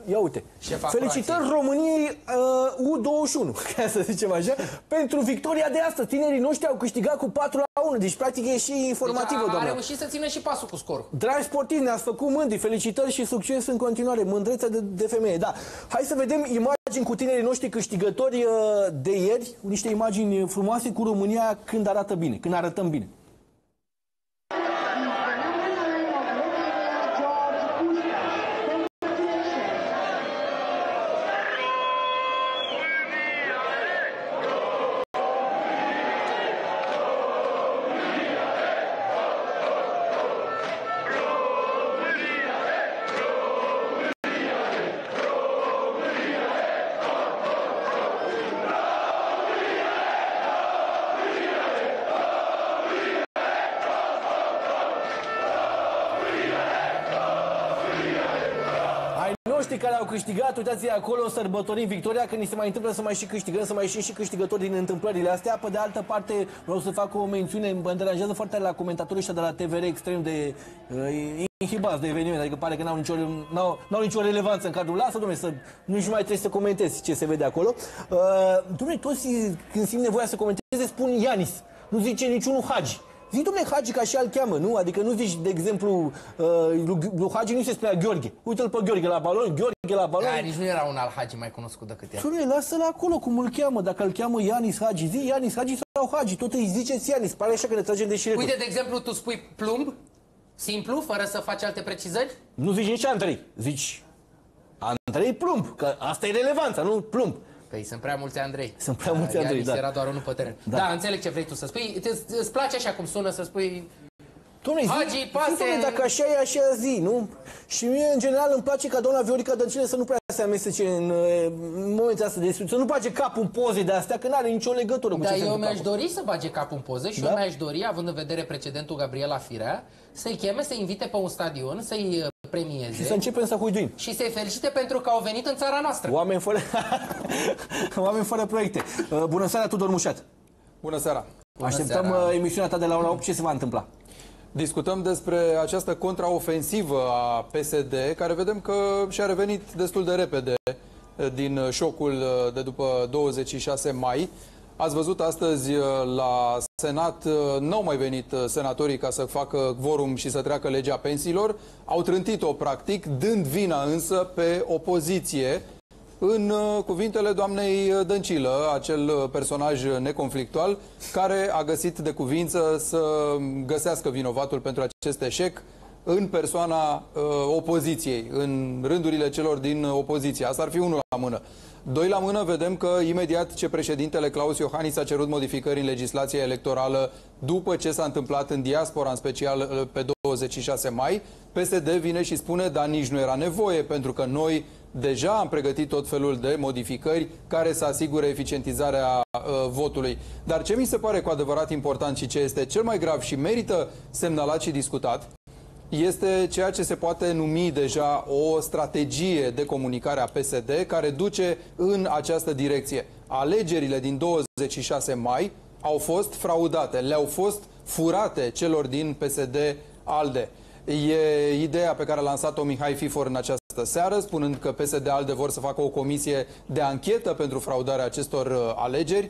Ia uite. șefa Felicitări României uh, U21, [laughs] ca să zicem așa, pentru victoria de astăzi. Tinerii noștri au câștigat cu 4 la 1, deci practic e și informativă, deci a, a doamna. reușit să țină și pasul cu scorul. Dragi sportivi, ne-ați făcut mândri, felicitări și succes în continuare, mândrețea de, de femeie. Da, hai să vedem imagini cu tinerii noștri câștigători uh, de ieri, niște imagini frumoase cu România când arată bine, când arătăm bine. Noștri care au câștigat, uitați acolo, sărbătorim victoria, că ni se mai întâmplă să mai și câștigăm, să mai ieșim și câștigători din întâmplările astea. Pe de altă parte, vreau să fac o mențiune, mă deranjează foarte tare la comentatorii ăștia de la TVR extrem de uh, inhibați de eveniment, adică pare că n-au nicio, n-au, n-au nicio relevanță în cadrul lasă, domnule, să, nici nu mai trebuie să comentezi ce se vede acolo. Uh, domnule, toți când simt nevoia să comenteze spun Ianis, nu zice niciunul Hagi. Zi, domnule, Hagi, ca și el cheamă, nu? Adică nu zici, de exemplu, uh, lui, lui Hagi nu se spunea Gheorghe. Uite-l pe Gheorghe la balon, Gheorghe la balon. Da, nici nu era un alhagi mai cunoscut decât el. Domnule, lasă-l acolo cum îl cheamă. Dacă îl cheamă Ianis Hagi, zi Ianis Hagi sau Hagi. Tot îi ziceți Ianis. Pare așa că ne tragem de șiretul. Uite, de exemplu, tu spui plumb, simplu, fără să faci alte precizări? Nu zici nici Andrei. Zici Andrei Plumb, că asta e relevanța, nu Plumb. Păi sunt prea mulți Andrei. Sunt prea mulți Andrei, Ianis da. era doar unul pe teren. Da. Da. da, înțeleg ce vrei tu să spui. Îți, îți place așa cum sună să spui... Dom'le, zi, Hagi, zi, pase- dom'le, dacă așa e, așa zi, nu? Și mie, în general, îmi place ca doamna Viorica Dăncilă să nu prea se amestece în, uh, în momentul ăsta de discuție, să nu bage capul în poze de astea, că n-are nicio legătură cu Dar ce se eu întâmplă mi-aș acolo. dori să bage capul în poză și Da? eu mi-aș dori, având în vedere precedentul Gabriela Firea, să-i cheme, să-i invite pe un stadion, să-i uh, premieze Și să începem să huiduim. și să-i felicite pentru că au venit în țara noastră. Oameni fără, [laughs] oameni fără proiecte. Uh, Bună seara, Tudor Mușat. Bună seara! Așteptăm seara. uh, emisiunea ta de la ora 8. Ce se va întâmpla? Discutăm despre această contraofensivă a PSD, care vedem că și-a revenit destul de repede eh, din șocul eh, de după 26 mai. Ați văzut astăzi eh, la Senat, eh, n-au mai venit eh, senatorii ca să facă quorum și să treacă legea pensiilor. Au trântit-o practic, dând vina însă pe opoziție, în uh, cuvintele doamnei uh, Dăncilă, acel uh, personaj neconflictual, care a găsit de cuvință să găsească vinovatul pentru acest eșec în persoana uh, opoziției, în rândurile celor din opoziție. Asta ar fi unul la mână. Doi la mână, vedem că imediat ce președintele Claus Iohannis a cerut modificări în legislația electorală după ce s-a întâmplat în diaspora, în special uh, pe 26 mai, PSD vine și spune, dar nici nu era nevoie, pentru că noi deja am pregătit tot felul de modificări care să asigure eficientizarea uh, votului. Dar ce mi se pare cu adevărat important și ce este cel mai grav și merită semnalat și discutat, este ceea ce se poate numi deja o strategie de comunicare a PSD care duce în această direcție. Alegerile din 26 mai au fost fraudate, le-au fost furate celor din PSD ALDE. E ideea pe care a lansat-o Mihai Fifor în această seară, spunând că PSD ALDE vor să facă o comisie de anchetă pentru fraudarea acestor uh, alegeri.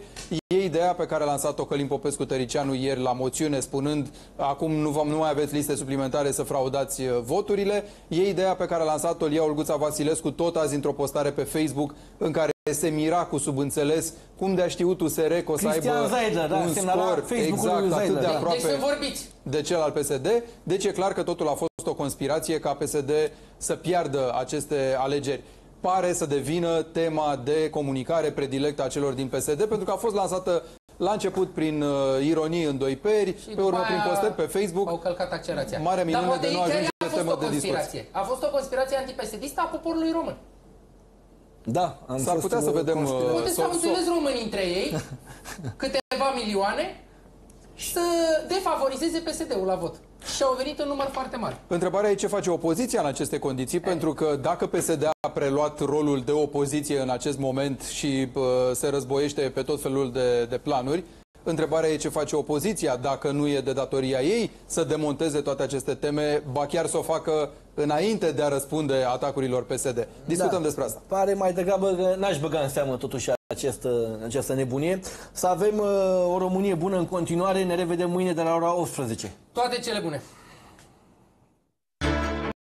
E ideea pe care a lansat-o Călim Popescu Tăricianu ieri la moțiune, spunând acum nu, vom, nu mai aveți liste suplimentare să fraudați uh, voturile. E ideea pe care a lansat-o Lia Olguța Vasilescu tot azi într-o postare pe Facebook în care se mira cu subînțeles cum de-a știut USR că o să Cristian aibă Zaidler, da, un semnala scor Facebook-ul exact lui atât Zaidler. de Deci- Deci aproape sunt vorbiți. de cel al PSD, deci e clar că totul a fost o conspirație ca PSD să piardă aceste alegeri. Pare să devină tema de comunicare predilectă a celor din PSD, pentru că a fost lansată la început prin uh, ironii în doi peri, Și pe după urmă aia prin postări pe Au Facebook. călcat accelerația. Marea minune Dar de nu poate ajunge chiar a fost temă o de discuție. conspirație. A fost o conspirație antipestedistă a poporului român. Da, am S-ar fost putea să o vedem, conspirație. uh, Poate so- s-au so- înțeles românii între ei [laughs] câteva milioane să defavorizeze PSD-ul la vot. Și au venit în număr foarte mare. Întrebarea e ce face opoziția în aceste condiții, pentru că dacă PSD a preluat rolul de opoziție în acest moment și uh, se războiește pe tot felul de, de planuri, întrebarea e ce face opoziția, dacă nu e de datoria ei să demonteze toate aceste teme, ba chiar să o facă înainte de a răspunde atacurilor PSD. Discutăm Da. despre asta. Pare mai degrabă că n-aș băga în seamă totuși această, această nebunie. Să avem uh, o Românie bună în continuare. Ne revedem mâine de la ora 18. Toate cele bune!